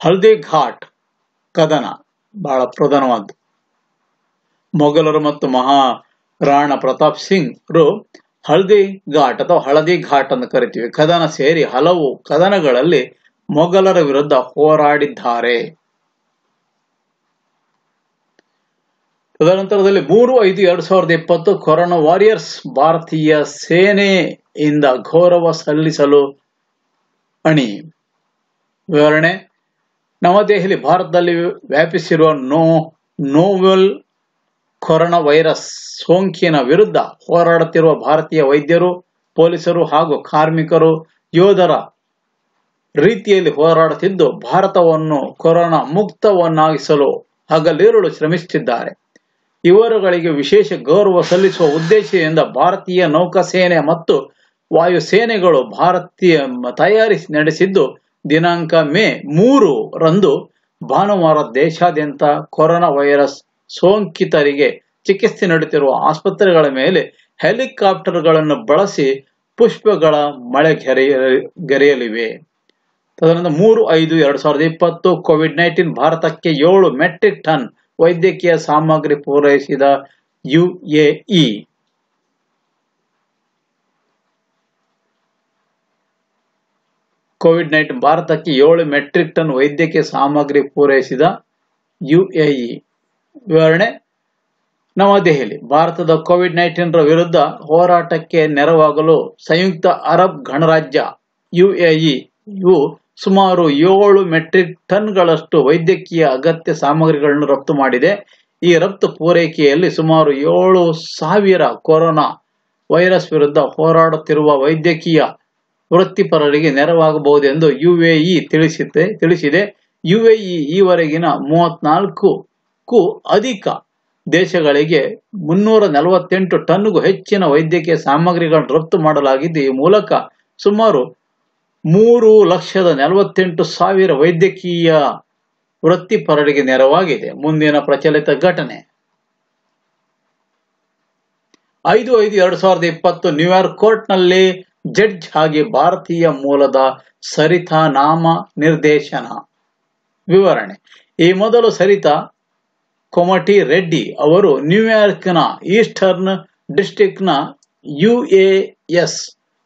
ಹಲ್ದಿ ಘಾಟ್ ಕದನ, ಬಹಳ ಪ್ರಧಾನವಾದ ಮೊಘಲರು ಮತ್ತು ಮಹಾರಾಣ ಪ್ರತಾಪ್ ಸಿಂಗ್ ರು ಹಳದಿ ಘಾಟ್ ಅಥವಾ ಹಳದಿ ಘಾಟ್ ಅಂತ ಕರಿತೀವಿ. ಕದನ ಸೇರಿ ಹಲವು ಕದನಗಳಲ್ಲಿ ಮೊಘಲರ ವಿರುದ್ಧ ಹೋರಾಡಿದ್ದಾರೆ. ತದನಂತರದಲ್ಲಿ ಮೂರು ಐದು ಎರಡ್ ಸಾವಿರದ ಇಪ್ಪತ್ತು ಕೊರೋನಾ ವಾರಿಯರ್ಸ್ ಭಾರತೀಯ ಸೇನೆಯಿಂದ ಗೌರವ ಸಲ್ಲಿಸಲು ಅಣಿ. ವಿವರಣೆ, ನವದೆಹಲಿ ಭಾರತದಲ್ಲಿ ವ್ಯಾಪಿಸಿರುವ ನೋ, ನೋವೆಲ್ ಕೊರೋನಾ ವೈರಸ್ ಸೋಂಕಿನ ವಿರುದ್ಧ ಹೋರಾಡುತ್ತಿರುವ ಭಾರತೀಯ ವೈದ್ಯರು, ಪೊಲೀಸರು ಹಾಗೂ ಕಾರ್ಮಿಕರು ಯೋಧರ ರೀತಿಯಲ್ಲಿ ಹೋರಾಡುತ್ತಿದ್ದು, ಭಾರತವನ್ನು ಕೊರೋನಾ ಮುಕ್ತವನ್ನಾಗಿಸಲು ಹಗಲಿರುಳು ಶ್ರಮಿಸುತ್ತಿದ್ದಾರೆ. ಇವರುಗಳಿಗೆ ವಿಶೇಷ ಗೌರವ ಸಲ್ಲಿಸುವ ಉದ್ದೇಶದಿಂದ ಭಾರತೀಯ ನೌಕಾಸೇನೆ ಮತ್ತು ವಾಯುಸೇನೆಗಳು ಭಾರತೀಯ ತಯಾರಿಸಿ ನಡೆಸಿದ್ದು, ದಿನಾಂಕ ಮೇ ಮೂರು ರಂದು ಭಾನುವಾರ ದೇಶಾದ್ಯಂತ ಕೊರೋನಾ ವೈರಸ್ ಸೋಂಕಿತರಿಗೆ ಚಿಕಿತ್ಸೆ ನೀಡುತ್ತಿರುವ ಆಸ್ಪತ್ರೆಗಳ ಮೇಲೆ ಹೆಲಿಕಾಪ್ಟರ್ಗಳನ್ನು ಬಳಸಿ ಪುಷ್ಪಗಳ ಮಳೆ ಗೆರೆಯಲಿವೆ. ತದನಂತರ ಮೂರು ಐದು ಎರಡ್ ಸಾವಿರದ ಇಪ್ಪತ್ತು ಕೋವಿಡ್ ನೈನ್ಟೀನ್ ಭಾರತಕ್ಕೆ ಏಳು ಮೆಟ್ರಿಕ್ ಟನ್ ವೈದ್ಯಕೀಯ ಸಾಮಗ್ರಿ ಪೂರೈಸಿದ ಯುಎಇ. ಕೋವಿಡ್ ನೈನ್ಟೀನ್ ಭಾರತಕ್ಕೆ ಏಳು ಮೆಟ್ರಿಕ್ ಟನ್ ವೈದ್ಯಕೀಯ ಸಾಮಗ್ರಿ ಪೂರೈಸಿದ ಯುಎಇ. ವಿವರಣೆ. ನವದೆಹಲಿ, ಭಾರತದ ಕೋವಿಡ್ ನೈನ್ಟೀನ್ ರ ವಿರುದ್ಧ ಹೋರಾಟಕ್ಕೆ ನೆರವಾಗಲು ಸಂಯುಕ್ತ ಅರಬ್ ಗಣರಾಜ್ಯ, ಯುಎಇ ಯು ಸುಮಾರು ಏಳು ಮೆಟ್ರಿಕ್ ಟನ್ಗಳಷ್ಟು ವೈದ್ಯಕೀಯ ಅಗತ್ಯ ಸಾಮಗ್ರಿಗಳನ್ನು ರಫ್ತು ಮಾಡಿದೆ. ಈ ರಫ್ತು ಪೂರೈಕೆಯಲ್ಲಿ ಸುಮಾರು ಏಳು ಸಾವಿರ ಕೊರೋನಾ ವೈರಸ್ ವಿರುದ್ಧ ಹೋರಾಡುತ್ತಿರುವ ವೈದ್ಯಕೀಯ ವೃತ್ತಿಪರರಿಗೆ ನೆರವಾಗಬಹುದೆಂದು ಯುಎಇ ತಿಳಿಸಿದೆ. ತಿಳಿಸಿದೆ. ಯುಎಇ ಈವರೆಗಿನ ಮೂವತ್ನಾಲ್ಕು ಅಧಿಕ ದೇಶಗಳಿಗೆ ಮುನ್ನೂರ ನಲವತ್ತೆಂಟು ಟನ್ಗೂ ಹೆಚ್ಚಿನ ವೈದ್ಯಕೀಯ ಸಾಮಗ್ರಿಗಳನ್ನು ರಫ್ತು ಮಾಡಲಾಗಿದ್ದು, ಈ ಮೂಲಕ ಸುಮಾರು ಮೂರು ಲಕ್ಷದ ನಲವತ್ತೆಂಟು ಸಾವಿರ ವೈದ್ಯಕೀಯ ವೃತ್ತಿಪರರಿಗೆ ನೆರವಾಗಿದೆ. ಮುಂದಿನ ಪ್ರಚಲಿತ ಘಟನೆ. ಐದು ಐದು ಎರಡು ಸಾವಿರದ ಇಪ್ಪತ್ತು ನ್ಯೂಯಾರ್ಕ್ ಕೋರ್ಟ್ನಲ್ಲಿ ಜಡ್ಜ್ ಆಗಿ ಭಾರತೀಯ ಮೂಲದ ಸರಿತಾ ನಾಮ ನಿರ್ದೇಶನ ವಿವರಣೆ. ಈ ಮೊದಲು ಸರಿತಾ ಕೊಮಟಿ ರೆಡ್ಡಿ ಅವರು ನ್ಯೂಯಾರ್ಕ್ನ ಈಸ್ಟರ್ನ್ ಡಿಸ್ಟಿಕ್ನ ಯುಎಎಸ್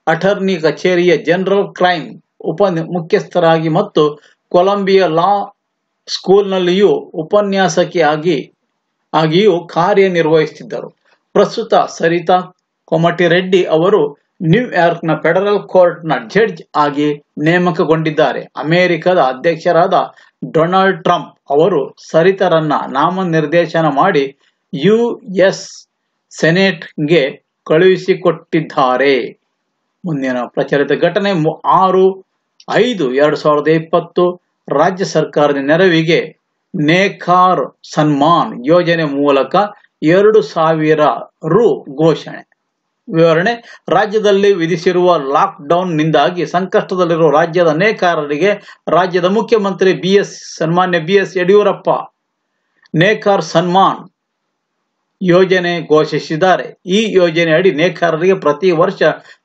ಅಟರ್ನಿ ಕಚೇರಿಯ ಜನರಲ್ ಕ್ರೈಮ್ ಉಪ ಮುಖ್ಯಸ್ಥರಾಗಿ ಮತ್ತು ಕೊಲಂಬಿಯಾ ಲಾ ಸ್ಕೂಲ್ನಲ್ಲಿಯೂ ಉಪನ್ಯಾಸಕಿಯಾಗಿ ಆಗಿಯೂ ಕಾರ್ಯನಿರ್ವಹಿಸುತ್ತಿದ್ದರು. ಪ್ರಸ್ತುತ ಸರಿತಾ ಕೊಮಟಿ ರೆಡ್ಡಿ ಅವರು ನ್ಯೂಯಾರ್ಕ್ನ ಫೆಡರಲ್ ಕೋರ್ಟ್ನ ಜಡ್ಜ್ ಆಗಿ ನೇಮಕಗೊಂಡಿದ್ದಾರೆ. ಅಮೆರಿಕದ ಅಧ್ಯಕ್ಷರಾದ ಡೊನಾಲ್ಡ್ ಟ್ರಂಪ್ ಅವರು ಸರಿತರನ್ನ ನಾಮನಿರ್ದೇಶನ ಮಾಡಿ ಯುಎಸ್ ಸೆನೆಟ್ಗೆ ಕಳುಹಿಸಿಕೊಟ್ಟಿದ್ದಾರೆ. ಮುಂದಿನ ಪ್ರಚಲಿತ ಘಟನೆ ಆರು ಐದು ಎರಡ್ ಸಾವಿರದ ಇಪ್ಪತ್ತು ರಾಜ್ಯ ಸರ್ಕಾರದ ನೆರವಿಗೆ ನೇಕಾರ್ ಸನ್ಮಾನ್ ಯೋಜನೆ ಮೂಲಕ ಎರಡು ಸಾವಿರ ರು ಘೋಷಣೆ. ವಿವರಣೆ. ರಾಜ್ಯದಲ್ಲಿ ವಿಧಿಸಿರುವ ಲಾಕ್ ಡೌನ್ ನಿಂದಾಗಿ ಸಂಕಷ್ಟದಲ್ಲಿರುವ ರಾಜ್ಯದ ನೇಕಾರರಿಗೆ ರಾಜ್ಯದ ಮುಖ್ಯಮಂತ್ರಿ ಬಿ ಎಸ್ ಸನ್ಮಾನ್ಯ ಬಿ ಎಸ್ ಯಡಿಯೂರಪ್ಪ ನೇಕಾರ್ ಸನ್ಮಾನ್ ಯೋಜನೆ ಘೋಷಿಸಿದ್ದಾರೆ. ಈ ಯೋಜನೆಯಡಿ ನೇಕಾರರಿಗೆ ಪ್ರತಿ ವರ್ಷ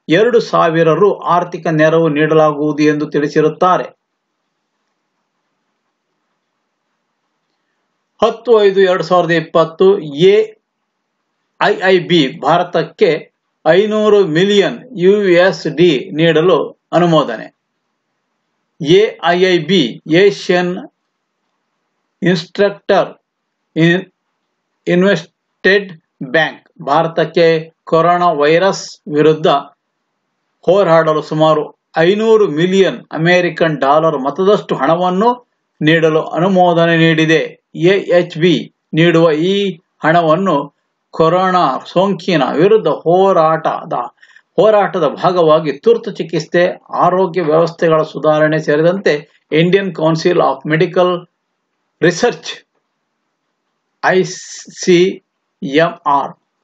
ಎರಡು ಸಾವಿರ ರು ಆರ್ಥಿಕ ನೆರವು ನೀಡಲಾಗುವುದು ಎಂದು ತಿಳಿಸಿರುತ್ತಾರೆ. ಹತ್ತು ಐದು ಎರಡು ಸಾವಿರದ ಇಪ್ಪತ್ತು ಎ ಐಐಬಿ ಭಾರತಕ್ಕೆ ಐನೂರು ಮಿಲಿಯನ್ ಯುಎಸ್ ಡಿ ನೀಡಲು ಅನುಮೋದನೆ. AIIB Asian instructor invested bank, ಭಾರತಕ್ಕೆ ಕೊರೋನಾ ವೈರಸ್ ವಿರುದ್ಧ ಹೋರಾಡಲು ಸುಮಾರು ಐನೂರು ಮಿಲಿಯನ್ ಅಮೆರಿಕನ್ ಡಾಲರ್ ಮತದಷ್ಟು ಹಣವನ್ನು ನೀಡಲು ಅನುಮೋದನೆ ನೀಡಿದೆ. ಎಎಚ್ಬಿ ನೀಡುವ ಈ ಹಣವನ್ನು ಕೊರೋನಾ ಸೋಂಕಿನ ವಿರುದ್ಧ ಹೋರಾಟದ ಹೋರಾಟದ ಭಾಗವಾಗಿ ತುರ್ತು ಚಿಕಿತ್ಸೆ, ಆರೋಗ್ಯ ವ್ಯವಸ್ಥೆಗಳ ಸುಧಾರಣೆ ಸೇರಿದಂತೆ Indian Council of Medical Research ICMR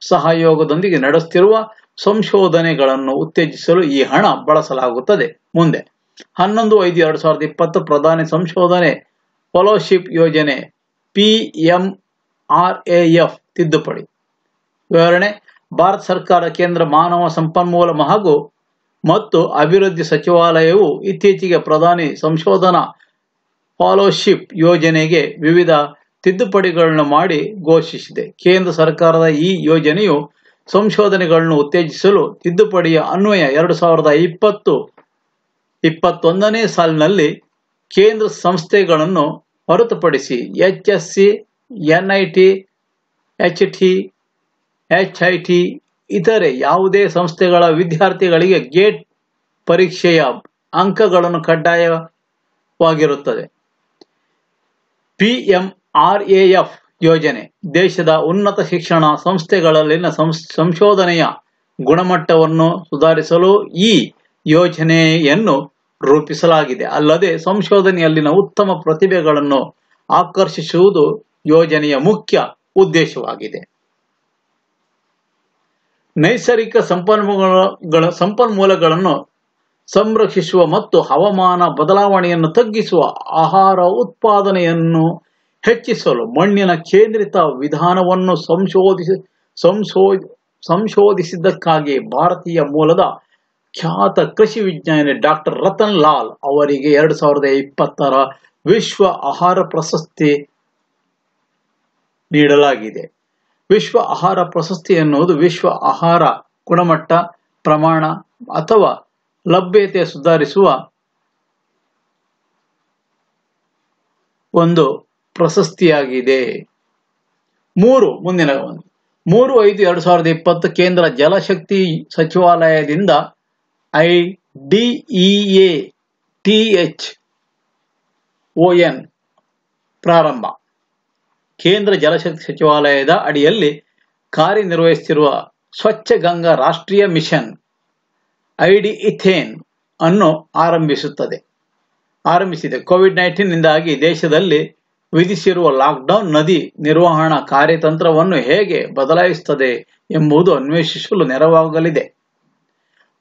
ಸಹಯೋಗದೊಂದಿಗೆ ನಡೆಸುತ್ತಿರುವ ಸಂಶೋಧನೆಗಳನ್ನು ಉತ್ತೇಜಿಸಲು ಈ ಹಣ ಬಳಸಲಾಗುತ್ತದೆ. ಮುಂದೆ, ಹನ್ನೊಂದು ಐದು ಎರಡು ಸಾವಿರದ ಇಪ್ಪತ್ತು ಪ್ರಧಾನಿ ಸಂಶೋಧನೆ ಫೆಲೋಶಿಪ್ ಯೋಜನೆ ಪಿಎಂಆರ್ಎಎಫ್ ತಿದ್ದುಪಡಿ. ವಿವರಣೆ ಭಾರತ ಸರ್ಕಾರ ಕೇಂದ್ರ ಮಾನವ ಸಂಪನ್ಮೂಲ ಹಾಗೂ ಮತ್ತು ಅಭಿವೃದ್ಧಿ ಸಚಿವಾಲಯವು ಇತ್ತೀಚೆಗೆ ಪ್ರಧಾನಿ ಸಂಶೋಧನಾ ಫಾಲೋಶಿಪ್ ಯೋಜನೆಗೆ ವಿವಿಧ ತಿದ್ದುಪಡಿಗಳನ್ನು ಮಾಡಿ ಘೋಷಿಸಿದೆ. ಕೇಂದ್ರ ಸರ್ಕಾರದ ಈ ಯೋಜನೆಯು ಸಂಶೋಧನೆಗಳನ್ನು ಉತ್ತೇಜಿಸಲು ತಿದ್ದುಪಡಿಯ ಅನ್ವಯ ಎರಡು ಸಾವಿರದ ಇಪ್ಪತ್ತು, ಇಪ್ಪತ್ತೊಂದನೇ ಸಾಲಿನಲ್ಲಿ ಕೇಂದ್ರ ಸಂಸ್ಥೆಗಳನ್ನು ಹೊರತುಪಡಿಸಿ H S C, N I T, H T H I T ಇತರೆ ಯಾವುದೇ ಸಂಸ್ಥೆಗಳ ವಿದ್ಯಾರ್ಥಿಗಳಿಗೆ ಗೇಟ್ ಪರೀಕ್ಷೆಯ ಅಂಕಗಳನ್ನು ಕಡ್ಡಾಯವಾಗಿರುತ್ತದೆ. ಪಿಎಂಆರ್ಎಎಫ್ ಯೋಜನೆ ದೇಶದ ಉನ್ನತ ಶಿಕ್ಷಣ ಸಂಸ್ಥೆಗಳಲ್ಲಿನ ಸಂಶೋಧನೆಯ ಗುಣಮಟ್ಟವನ್ನು ಸುಧಾರಿಸಲು ಈ ಯೋಜನೆಯನ್ನು ರೂಪಿಸಲಾಗಿದೆ. ಅಲ್ಲದೆ ಸಂಶೋಧನೆಯಲ್ಲಿನ ಉತ್ತಮ ಪ್ರತಿಭೆಗಳನ್ನು ಆಕರ್ಷಿಸುವುದು ಯೋಜನೆಯ ಮುಖ್ಯ ಉದ್ದೇಶವಾಗಿದೆ. ನೈಸರ್ಗಿಕ ಸಂಪನ್ಮೂಲಗಳ ಸಂಪನ್ಮೂಲಗಳನ್ನು ಸಂರಕ್ಷಿಸುವ ಮತ್ತು ಹವಾಮಾನ ಬದಲಾವಣೆಯನ್ನು ತಗ್ಗಿಸುವ ಆಹಾರ ಉತ್ಪಾದನೆಯನ್ನು ಹೆಚ್ಚಿಸಲು ಮಣ್ಣಿನ ಕೇಂದ್ರಿತ ವಿಧಾನವನ್ನು ಸಂಶೋಧಿಸಿ, ಸಂಶೋ, ಸಂಶೋಧಿಸಿದ್ದಕ್ಕಾಗಿ ಭಾರತೀಯ ಮೂಲದ ಖ್ಯಾತ ಕೃಷಿ ವಿಜ್ಞಾನಿ ಡಾಕ್ಟರ್ ರತನ್ ಲಾಲ್ ಅವರಿಗೆ ಎರಡು ಸಾವಿರದ ಇಪ್ಪತ್ತರ ವಿಶ್ವ ಆಹಾರ ಪ್ರಶಸ್ತಿ ನೀಡಲಾಗಿದೆ. ವಿಶ್ವ ಆಹಾರ ಪ್ರಶಸ್ತಿ ಎನ್ನುವುದು ವಿಶ್ವ ಆಹಾರ ಗುಣಮಟ್ಟ, ಪ್ರಮಾಣ ಅಥವಾ ಲಭ್ಯತೆ ಸುಧಾರಿಸುವ ಒಂದು ಪ್ರಶಸ್ತಿಯಾಗಿದೆ. ಮೂರು, ಮುಂದಿನ ಒಂದು. ಮೂರು, ಐದು, ಎರಡು ಸಾವಿರದ ಇಪ್ಪತ್ತು ಕೇಂದ್ರ ಜಲಶಕ್ತಿ ಸಚಿವಾಲಯದಿಂದ ಐ ಡಿಇಎ ಓ ಎನ್ ಪ್ರಾರಂಭ. ಕೇಂದ್ರ ಜಲಶಕ್ತಿ ಸಚಿವಾಲಯದ ಅಡಿಯಲ್ಲಿ ಕಾರ್ಯನಿರ್ವಹಿಸುತ್ತಿರುವ ಸ್ವಚ್ಛ ಗಂಗಾ ರಾಷ್ಟ್ರೀಯ ಮಿಷನ್ ಐಡಿ ಇಥೇನ್ ಅನ್ನು ಆರಂಭಿಸುತ್ತದೆ. ಆರಂಭಿಸಿದೆ. ಕೋವಿಡ್ ನೈನ್ಟೀನ್ನಿಂದಾಗಿ ದೇಶದಲ್ಲಿ ವಿಧಿಸಿರುವ ಲಾಕ್ಡೌನ್ ನದಿ ನಿರ್ವಹಣಾ ಕಾರ್ಯತಂತ್ರವನ್ನು ಹೇಗೆ ಬದಲಾಯಿಸುತ್ತದೆ ಎಂಬುದು ಅನ್ವೇಷಿಸಲು ನೆರವಾಗಲಿದೆ.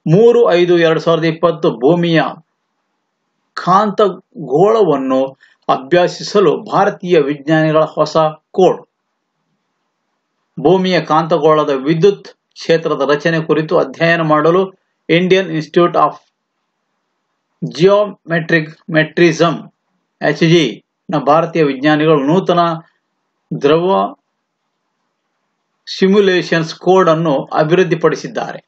ಮೂರು ಐದು ಎರಡು ಸಾವಿರದ ಇಪ್ಪತ್ತು ಭೂಮಿಯ ಕಾಂತಗೋಳವನ್ನು ಅಭ್ಯಾಸಿಸಲು ಭಾರತೀಯ ವಿಜ್ಞಾನಿಗಳ ಹೊಸ ಕೋಡ್. ಭೂಮಿಯ ಕಾಂತಗೋಳದ ವಿದ್ಯುತ್ ಕ್ಷೇತ್ರದ ರಚನೆ ಕುರಿತು ಅಧ್ಯಯನ ಮಾಡಲು Indian Institute of geomagnetism H G, ನ ಭಾರತೀಯ ವಿಜ್ಞಾನಿಗಳು ನೂತನ ದ್ರವ ಸಿಮ್ಯುಲೇಷನ್ಸ್ ಕೋಡ್ ಅನ್ನು ಅಭಿವೃದ್ಧಿಪಡಿಸಿದ್ದಾರೆ.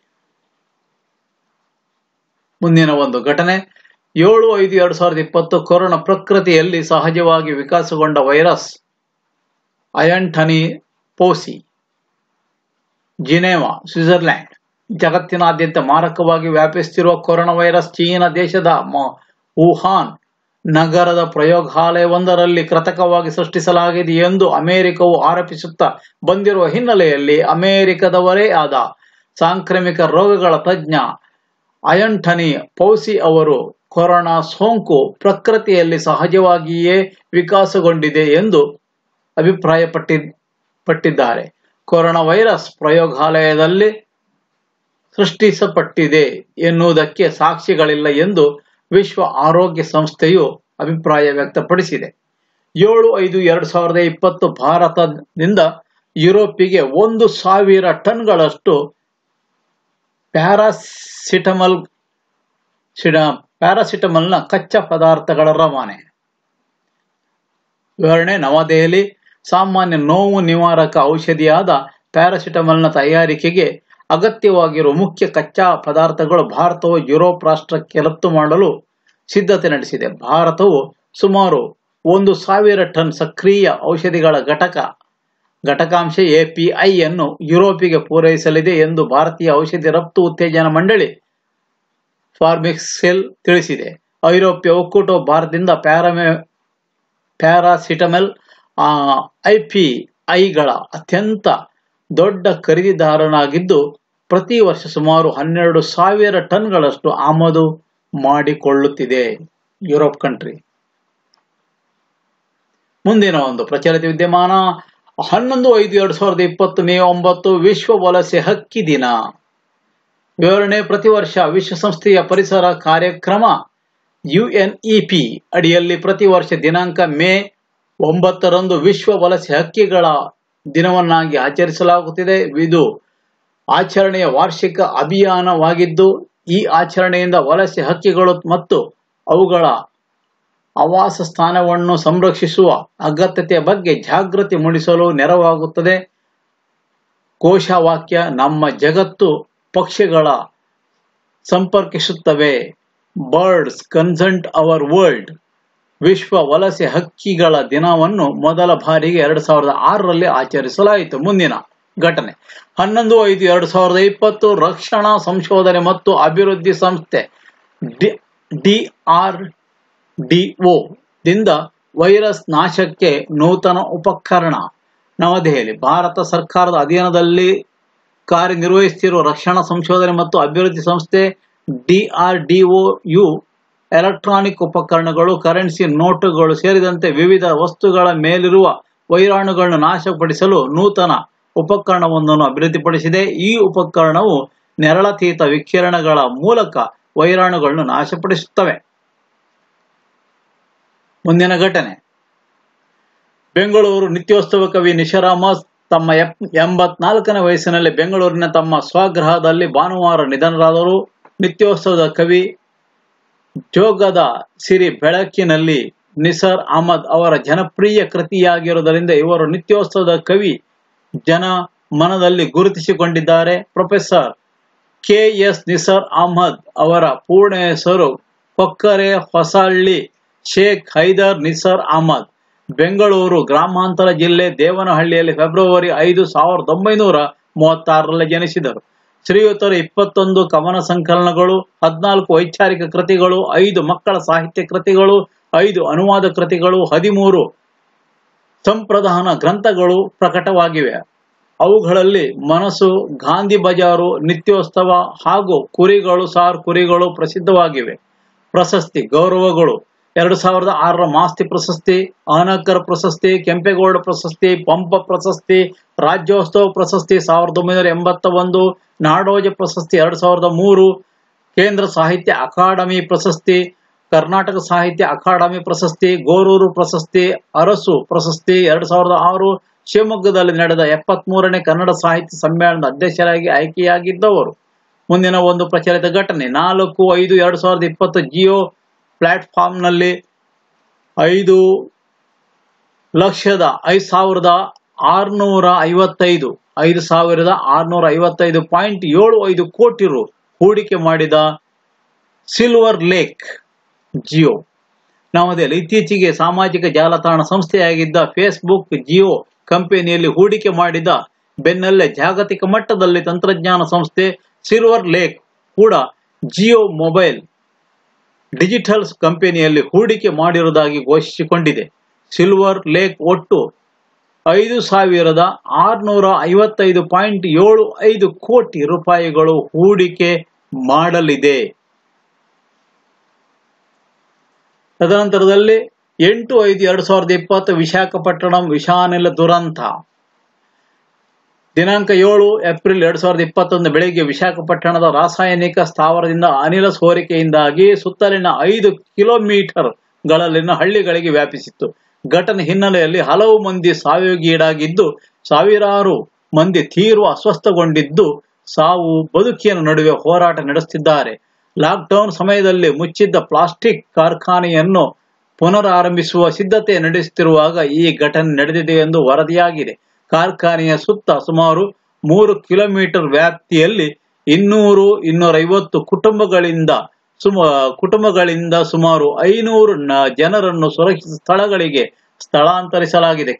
ಮುಂದಿನ ಒಂದು ಘಟನೆ ಏಳು, ಐದು, ಎರಡು ಸಾವಿರದ ಇಪ್ಪತ್ತು ಕೊರೋನಾ ಪ್ರಕೃತಿಯಲ್ಲಿ ಸಹಜವಾಗಿ ವಿಕಾಸಗೊಂಡ ವೈರಸ್ ಅಯಂಟನಿ ಪೋಸಿ. ಜಿನೇವಾ, ಸ್ವಿಟ್ಜರ್ಲ್ಯಾಂಡ್, ಜಗತ್ತಿನಾದ್ಯಂತ ಮಾರಕವಾಗಿ ವ್ಯಾಪಿಸುತ್ತಿರುವ ಕೊರೋನಾ ವೈರಸ್ ಚೀನಾ ದೇಶದ ವುಹಾನ್ ನಗರದ ಪ್ರಯೋಗಾಲಯವೊಂದರಲ್ಲಿ ಕೃತಕವಾಗಿ ಸೃಷ್ಟಿಸಲಾಗಿದೆ ಎಂದು ಅಮೆರಿಕವು ಆರೋಪಿಸುತ್ತಾ ಬಂದಿರುವ ಹಿನ್ನೆಲೆಯಲ್ಲಿ ಅಮೆರಿಕದವರೇ ಆದ ಸಾಂಕ್ರಾಮಿಕ ರೋಗಗಳ ತಜ್ಞ ಅಯಂಟನಿ ಪೌಸಿ ಅವರು ಕೊರೋನಾ ಸೋಂಕು ಪ್ರಕೃತಿಯಲ್ಲಿ ಸಹಜವಾಗಿಯೇ ವಿಕಾಸಗೊಂಡಿದೆ ಎಂದು ಅಭಿಪ್ರಾಯಪಟ್ಟಿ ಪಟ್ಟಿದ್ದಾರೆ ಕೊರೋನಾ ವೈರಸ್ ಪ್ರಯೋಗಾಲಯದಲ್ಲಿ ಸೃಷ್ಟಿಸಲ್ಪಟ್ಟಿದೆ ಎನ್ನುವುದಕ್ಕೆ ಸಾಕ್ಷಿಗಳಿಲ್ಲ ಎಂದು ವಿಶ್ವ ಆರೋಗ್ಯ ಸಂಸ್ಥೆಯು ಅಭಿಪ್ರಾಯ ವ್ಯಕ್ತಪಡಿಸಿದೆ. ಏಳು ಐದು ಎರಡು ಸಾವಿರದ ಇಪ್ಪತ್ತು ಭಾರತದಿಂದ ಯುರೋಪಿಗೆ ಒಂದು ಸಾವಿರ ಟನ್ಗಳಷ್ಟು ಪ್ಯಾರಾಸಿಟಮಲ್ ಪ್ಯಾರಾಸಿಟಮಲ್ನ ಕಚ್ಚಾ ಪದಾರ್ಥಗಳ ರವಾನೆ. ವಿವರಣೆ, ನವದೆಹಲಿ ಸಾಮಾನ್ಯ ನೋವು ನಿವಾರಕ ಔಷಧಿಯಾದ ಪ್ಯಾರಾಸಿಟಮಲ್ನ ತಯಾರಿಕೆಗೆ ಅಗತ್ಯವಾಗಿರುವ ಮುಖ್ಯ ಕಚ್ಚಾ ಪದಾರ್ಥಗಳು ಭಾರತವು ಯುರೋಪ್ ರಾಷ್ಟ್ರಕ್ಕೆ ರಫ್ತು ಮಾಡಲು ಸಿದ್ಧತೆ ನಡೆಸಿದೆ. ಭಾರತವು ಸುಮಾರು ಒಂದು ಸಾವಿರ ಟನ್ ಸಕ್ರಿಯ ಔಷಧಿಗಳ ಘಟಕ, ಘಟಕಾಂಶ ಎಪಿಐ ಅನ್ನು ಯುರೋಪಿಗೆ ಪೂರೈಸಲಿದೆ ಎಂದು ಭಾರತೀಯ ಔಷಧಿ ರಫ್ತು ಉತ್ತೇಜನ ಮಂಡಳಿ ಫಾರ್ಮಿಕ್ಸೆಲ್ ತಿಳಿಸಿದೆ. ಐರೋಪ್ಯ ಒಕ್ಕೂಟ ಭಾರತದಿಂದ ಪ್ಯಾರಾಮೆ, ಪ್ಯಾರಾಸಿಟಮಲ್ ಐಪಿಐಗಳ ಅತ್ಯಂತ ದೊಡ್ಡ ಖರೀದಿದಾರನಾಗಿದ್ದು, ಪ್ರತಿ ವರ್ಷ ಸುಮಾರು ಹನ್ನೆರಡು ಸಾವಿರ ಟನ್ಗಳಷ್ಟು ಆಮದು ಮಾಡಿಕೊಳ್ಳುತ್ತಿದೆ. Europe country. ಮುಂದಿನ ಒಂದು ಪ್ರಚಲಿತ ವಿದ್ಯಮಾನ, ಹನ್ನೊಂದು ಐದು ಎರಡು ಸಾವಿರದ ಇಪ್ಪತ್ತು ಮೇ ಒಂಬತ್ತು ವಿಶ್ವ ವಲಸೆ ಹಕ್ಕಿ ದಿನ. ವಿವರಣೆ ಪ್ರತಿ ವರ್ಷ ವಿಶ್ವಸಂಸ್ಥೆಯ ಪರಿಸರ ಕಾರ್ಯಕ್ರಮ ಯುಎನ್ಇಪಿ ಅಡಿಯಲ್ಲಿ ಪ್ರತಿ ವರ್ಷ ದಿನಾಂಕ ಮೇ ಒಂಬತ್ತರಂದು ವಿಶ್ವ ವಲಸೆ ಹಕ್ಕಿಗಳ ದಿನವನ್ನಾಗಿ ಆಚರಿಸಲಾಗುತ್ತಿದೆ. ಇದು ಆಚರಣೆಯ ವಾರ್ಷಿಕ ಅಭಿಯಾನವಾಗಿದ್ದು, ಈ ಆಚರಣೆಯಿಂದ ವಲಸೆ ಹಕ್ಕಿಗಳು ಮತ್ತು ಅವುಗಳ ಆವಾಸ ಸ್ಥಾನವನ್ನು ಸಂರಕ್ಷಿಸುವ ಅಗತ್ಯತೆಯ ಬಗ್ಗೆ ಜಾಗೃತಿ ಮೂಡಿಸಲು ನೆರವಾಗುತ್ತದೆ. ಕೋಶವಾಕ್ಯ ನಮ್ಮ ಜಗತ್ತು ಪಕ್ಷಿಗಳ ಸಂಪರ್ಕಿಸುತ್ತವೆ. ಬರ್ಡ್ಸ್ ಕನ್ಸಂಟ್ ಅವರ್ ವರ್ಲ್ಡ್ ವಿಶ್ವ ವಲಸೆ ಹಕ್ಕಿಗಳ ದಿನವನ್ನು ಮೊದಲ ಬಾರಿಗೆ ಎರಡ್ ಸಾವಿರದ ಆರರಲ್ಲಿ ಆಚರಿಸಲಾಯಿತು ಮುಂದಿನ ಘಟನೆ. ಹನ್ನೊಂದು ಐದು ಎರಡ್ ಸಾವಿರದ ಇಪ್ಪತ್ತು ರಕ್ಷಣಾ ಸಂಶೋಧನೆ ಮತ್ತು ಅಭಿವೃದ್ಧಿ ಸಂಸ್ಥೆ ಡಿ ಆರ್ ಡಿ ದಿಂದ ವೈರಸ್ ನಾಶಕ್ಕೆ ನೂತನ ಉಪಕರಣ. ನವದೆಹಲಿ, ಭಾರತ ಸರ್ಕಾರದ ಅಧೀನದಲ್ಲಿ ಕಾರ್ಯನಿರ್ವಹಿಸುತ್ತಿರುವ ರಕ್ಷಣಾ ಸಂಶೋಧನೆ ಮತ್ತು ಅಭಿವೃದ್ಧಿ ಸಂಸ್ಥೆ ಡಿಆರ್ಡಿಒ ಯು ಎಲೆಕ್ಟ್ರಾನಿಕ್ ಉಪಕರಣಗಳು, ಕರೆನ್ಸಿ ನೋಟುಗಳು ಸೇರಿದಂತೆ ವಿವಿಧ ವಸ್ತುಗಳ ಮೇಲಿರುವ ವೈರಾಣುಗಳನ್ನು ನಾಶಪಡಿಸಲು ನೂತನ ಉಪಕರಣವೊಂದನ್ನು ಅಭಿವೃದ್ಧಿಪಡಿಸಿದೆ. ಈ ಉಪಕರಣವು ನೆರಳತೀತ ವಿಕಿರಣಗಳ ಮೂಲಕ ವೈರಾಣುಗಳನ್ನು ನಾಶಪಡಿಸುತ್ತವೆ. ಮುಂದಿನ ಘಟನೆ. ಬೆಂಗಳೂರು ನಿತ್ಯೋತ್ಸವ ಕವಿ ನಿಶರಾಮ ತಮ್ಮ ಎಂಬತ್ನಾಲ್ಕನೇ ವಯಸ್ಸಿನಲ್ಲಿ ಬೆಂಗಳೂರಿನ ತಮ್ಮ ಸ್ವಗೃಹದಲ್ಲಿ ಭಾನುವಾರ ನಿಧನರಾದರು. ನಿತ್ಯೋತ್ಸವದ ಕವಿ ಜೋಗದ ಸಿರಿ ಬೆಳಕಿನಲ್ಲಿ ನಿಸರ್ ಅಹಮದ್ ಅವರ ಜನಪ್ರಿಯ ಕೃತಿಯಾಗಿರುವುದರಿಂದ ಇವರು ನಿತ್ಯೋತ್ಸವದ ಕವಿ ಜನ ಮನದಲ್ಲಿ ಗುರುತಿಸಿಕೊಂಡಿದ್ದಾರೆ. Professor K S Nisar Ahmed ಅವರ ಪೂರ್ಣ ಹೆಸರು ಕೊಕ್ಕರೆ ಹೊಸಹಳ್ಳಿ ಶೇಖ್ ಹೈದರ್ ನಿಸರ್ ಅಹಮದ್. ಬೆಂಗಳೂರು ಗ್ರಾಮಾಂತರ ಜಿಲ್ಲೆ ದೇವನಹಳ್ಳಿಯಲ್ಲಿ ಫೆಬ್ರವರಿ ಐದು ಸಾವಿರದ ಒಂಬೈನೂರ ಮೂವತ್ತಾರರಲ್ಲಿ ಜನಿಸಿದರು. ಶ್ರೀಯುತರು ಇಪ್ಪತ್ತೊಂದು ಕವನ ಸಂಕಲನಗಳು, ಹದಿನಾಲ್ಕು ವೈಚಾರಿಕ ಕೃತಿಗಳು, ಐದು ಮಕ್ಕಳ ಸಾಹಿತ್ಯ ಕೃತಿಗಳು, ಐದು ಅನುವಾದ ಕೃತಿಗಳು, ಹದಿಮೂರು ಸಂಪ್ರದಾನ ಗ್ರಂಥಗಳು ಪ್ರಕಟವಾಗಿವೆ. ಅವುಗಳಲ್ಲಿ ಮನಸ್ಸು ಗಾಂಧಿ ಬಜಾರು, ನಿತ್ಯೋತ್ಸವ ಹಾಗೂ ಕುರಿಗಳು ಸಾರ್ ಕುರಿಗಳು ಪ್ರಸಿದ್ಧವಾಗಿವೆ. ಪ್ರಶಸ್ತಿ ಗೌರವಗಳು ಎರಡು ಸಾವಿರದ ಆರರ ಮಾಸ್ತಿ ಪ್ರಶಸ್ತಿ ಆನಕರ್ ಪ್ರಶಸ್ತಿ, ಕೆಂಪೇಗೌಡ ಪ್ರಶಸ್ತಿ, ಪಂಪ ಪ್ರಶಸ್ತಿ, ರಾಜ್ಯೋತ್ಸವ ಪ್ರಶಸ್ತಿ ಸಾವಿರದ ಒಂಬೈನೂರ ಎಂಬತ್ತ ಒಂದು ನಾಡೋಜ ಪ್ರಶಸ್ತಿ ಎರಡು ಸಾವಿರದ ಮೂರು, ಕೇಂದ್ರ ಸಾಹಿತ್ಯ ಅಕಾಡೆಮಿ ಪ್ರಶಸ್ತಿ, ಕರ್ನಾಟಕ ಸಾಹಿತ್ಯ ಅಕಾಡೆಮಿ ಪ್ರಶಸ್ತಿ, ಗೋರೂರು ಪ್ರಶಸ್ತಿ, ಅರಸು ಪ್ರಶಸ್ತಿ ಎರಡು ಸಾವಿರದ ಆರು, ಶಿವಮೊಗ್ಗದಲ್ಲಿ ನಡೆದ ಎಪ್ಪತ್ತ್ ಮೂರನೇ ಕನ್ನಡ ಸಾಹಿತ್ಯ ಸಮ್ಮೇಳನದ ಅಧ್ಯಕ್ಷರಾಗಿ ಆಯ್ಕೆಯಾಗಿದ್ದವರು. ಮುಂದಿನ ಒಂದು ಪ್ರಚಲಿತ ಘಟನೆ ನಾಲ್ಕು ಐದು ಎರಡು ಸಾವಿರದ ಇಪ್ಪತ್ತು ಜಿಯೋ ಪ್ಲಾಟ್ಫಾರ್ಮ್ನಲ್ಲಿ ಐದು ಲಕ್ಷದ ಐದು ಸಾವಿರದ ಆರುನೂರ ಐವತ್ತೈದು, ಐದು ಸಾವಿರದ ಆರುನೂರ ಐವತ್ತೈದು ಪಾಯಿಂಟ್ ಏಳು ಐದು ಕೋಟಿ ರು ಹೂಡಿಕೆ ಮಾಡಿದ ಸಿಲ್ವರ್ ಲೇಕ್ ಜಿಯೋ ನವದೆಹಲಿ ಇತ್ತೀಚೆಗೆ ಸಾಮಾಜಿಕ ಜಾಲತಾಣ ಸಂಸ್ಥೆಯಾಗಿದ್ದ ಫೇಸ್ಬುಕ್ ಜಿಯೋ ಕಂಪನಿಯಲ್ಲಿ ಹೂಡಿಕೆ ಮಾಡಿದ ಬೆನ್ನಲ್ಲೇ ಜಾಗತಿಕ ಮಟ್ಟದಲ್ಲಿ ತಂತ್ರಜ್ಞಾನ ಸಂಸ್ಥೆ ಸಿಲ್ವರ್ ಲೇಕ್ ಕೂಡ ಜಿಯೋ ಮೊಬೈಲ್ ಡಿಜಿಟಲ್ಸ್ ಕಂಪನಿಯಲ್ಲಿ ಹೂಡಿಕೆ ಮಾಡಿರುವುದಾಗಿ ಘೋಷಿಸಿಕೊಂಡಿದೆ. ಸಿಲ್ವರ್ ಲೇಕ್ ಒಟ್ಟು ಐದು ಸಾವಿರದ ಆರುನೂರ ಐವತ್ತೈದು ಪಾಯಿಂಟ್ ಏಳು ಐದು ಕೋಟಿ ರೂಪಾಯಿಗಳು ಹೂಡಿಕೆ ಮಾಡಲಿದೆ. ತದನಂತರದಲ್ಲಿ ಎಂಟು ಐದು ಎರಡು ಸಾವಿರದ ಇಪ್ಪತ್ತು ವಿಶಾಖಪಟ್ಟಣಂ ವಿಷಾನಿಲ ದುರಂತ. ದಿನಾಂಕ ಏಳು, ಏಪ್ರಿಲ್ ಎರಡ್ ಸಾವಿರದ ಇಪ್ಪತ್ತೊಂದು ಬೆಳಗ್ಗೆ ವಿಶಾಖಪಟ್ಟಣದ ರಾಸಾಯನಿಕ ಸ್ಥಾವರದಿಂದ ಅನಿಲ ಸೋರಿಕೆಯಿಂದಾಗಿ ಸುತ್ತಲಿನ ಐದು ಕಿಲೋಮೀಟರ್ ಗಳಲ್ಲಿನ ಹಳ್ಳಿಗಳಿಗೆ ವ್ಯಾಪಿಸಿತ್ತು. ಘಟನೆ ಹಿನ್ನೆಲೆಯಲ್ಲಿ ಹಲವು ಮಂದಿ ಸಾವಿಗೀಡಾಗಿದ್ದು, ಸಾವಿರಾರು ಮಂದಿ ತೀವ್ರ ಅಸ್ವಸ್ಥಗೊಂಡಿದ್ದು, ಸಾವು ಬದುಕಿನ ನಡುವೆ ಹೋರಾಟ ನಡೆಸುತ್ತಿದ್ದಾರೆ. ಲಾಕ್ಡೌನ್ ಸಮಯದಲ್ಲಿ ಮುಚ್ಚಿದ್ದ ಪ್ಲಾಸ್ಟಿಕ್ ಕಾರ್ಖಾನೆಯನ್ನು ಪುನರಾರಂಭಿಸುವ ಸಿದ್ಧತೆ ನಡೆಸುತ್ತಿರುವಾಗ ಈ ಘಟನೆ ನಡೆದಿದೆ ಎಂದು ವರದಿಯಾಗಿದೆ. ಕಾರ್ಖಾನೆಯ ಸುತ್ತ ಸುಮಾರು ಮೂರು ಕಿಲೋಮೀಟರ್ ವ್ಯಾಪ್ತಿಯಲ್ಲಿ ಇನ್ನೂರು ಇನ್ನೂರೈವತ್ತು ಕುಟುಂಬಗಳಿಂದ ಸುಮ, ಕುಟುಂಬಗಳಿಂದ ಸುಮಾರು ಐನೂರು ಜನರನ್ನು ಸುರಕ್ಷಿತ ಸ್ಥಳಗಳಿಗೆ ಸ್ಥಳಾಂತರಿಸಲಾಗಿದೆ.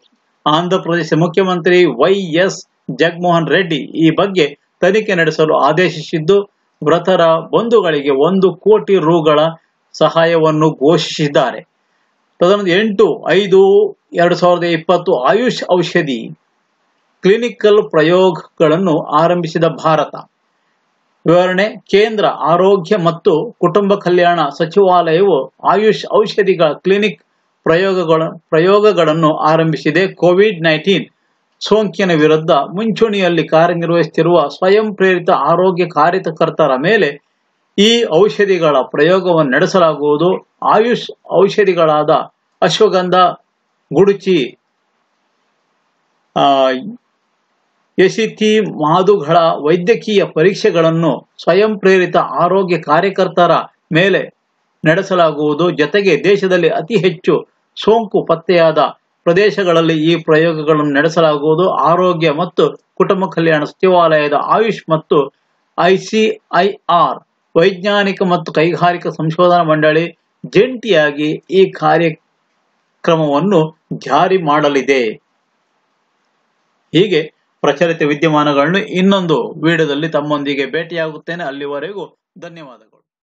ಆಂಧ್ರಪ್ರದೇಶ ಮುಖ್ಯಮಂತ್ರಿ ವೈ ಎಸ್ ಜಗನ್ಮೋಹನ್ ರೆಡ್ಡಿ ಈ ಬಗ್ಗೆ ತನಿಖೆ ನಡೆಸಲು ಆದೇಶಿಸಿದ್ದು, ಮೃತರ ಬಂಧುಗಳಿಗೆ ಒಂದು ಕೋಟಿ ರುಗಳ ಸಹಾಯವನ್ನು ಘೋಷಿಸಿದ್ದಾರೆ. ತದನಂತರ ಎಂಟು ಐದು ಎರಡು ಸಾವಿರದ ಇಪ್ಪತ್ತು ಆಯುಷ್ ಔಷಧಿ ಕ್ಲಿನಿಕಲ್ ಪ್ರಯೋಗಗಳನ್ನು ಆರಂಭಿಸಿದ ಭಾರತ. ವಿವರಣೆ, ಕೇಂದ್ರ ಆರೋಗ್ಯ ಮತ್ತು ಕುಟುಂಬ ಕಲ್ಯಾಣ ಸಚಿವಾಲಯವು ಆಯುಷ್ ಔಷಧಿಗಳ ಕ್ಲಿನಿಕ್ ಪ್ರಯೋಗಗಳ, ಪ್ರಯೋಗಗಳನ್ನು ಆರಂಭಿಸಿದೆ. ಕೋವಿಡ್ ನೈನ್ಟೀನ್ ಸೋಂಕಿನ ವಿರುದ್ಧ ಮುಂಚೂಣಿಯಲ್ಲಿ ಕಾರ್ಯನಿರ್ವಹಿಸುತ್ತಿರುವ ಸ್ವಯಂ ಪ್ರೇರಿತ ಆರೋಗ್ಯ ಕಾರ್ಯಕರ್ತರ ಮೇಲೆ ಈ ಔಷಧಿಗಳ ಪ್ರಯೋಗವನ್ನು ನಡೆಸಲಾಗುವುದು. ಆಯುಷ್ ಔಷಧಿಗಳಾದ ಅಶ್ವಗಂಧ, ಗುಡುಚಿ ಆ, ಎಸಿತಿ ಮಾದುಗಳ ವೈದ್ಯಕೀಯ ಪರೀಕ್ಷೆಗಳನ್ನು ಸ್ವಯಂ ಪ್ರೇರಿತ ಆರೋಗ್ಯ ಕಾರ್ಯಕರ್ತರ ಮೇಲೆ ನಡೆಸಲಾಗುವುದು. ಜೊತೆಗೆ ದೇಶದಲ್ಲಿ ಅತಿ ಹೆಚ್ಚು ಸೋಂಕು ಪತ್ತೆಯಾದ ಪ್ರದೇಶಗಳಲ್ಲಿ ಈ ಪ್ರಯೋಗಗಳನ್ನು ನಡೆಸಲಾಗುವುದು. ಆರೋಗ್ಯ ಮತ್ತು ಕುಟುಂಬ ಕಲ್ಯಾಣ ಸಚಿವಾಲಯದ ಆಯುಷ್ ಮತ್ತು ಐಸಿಐಆರ್ ವೈಜ್ಞಾನಿಕ ಮತ್ತು ಕೈಗಾರಿಕಾ ಸಂಶೋಧನಾ ಮಂಡಳಿ ಜಂಟಿಯಾಗಿ ಈ ಕಾರ್ಯಕ್ರಮವನ್ನು ಜಾರಿ ಮಾಡಲಿದೆ. ಹೀಗೆ ಪ್ರಚಲಿತ ವಿದ್ಯಮಾನಗಳನ್ನು ಇನ್ನೊಂದು ವಿಡಿಯೋದಲ್ಲಿ ತಮ್ಮೊಂದಿಗೆ ಭೇಟಿಯಾಗುತ್ತೇನೆ. ಅಲ್ಲಿವರೆಗೂ ಧನ್ಯವಾದಗಳು.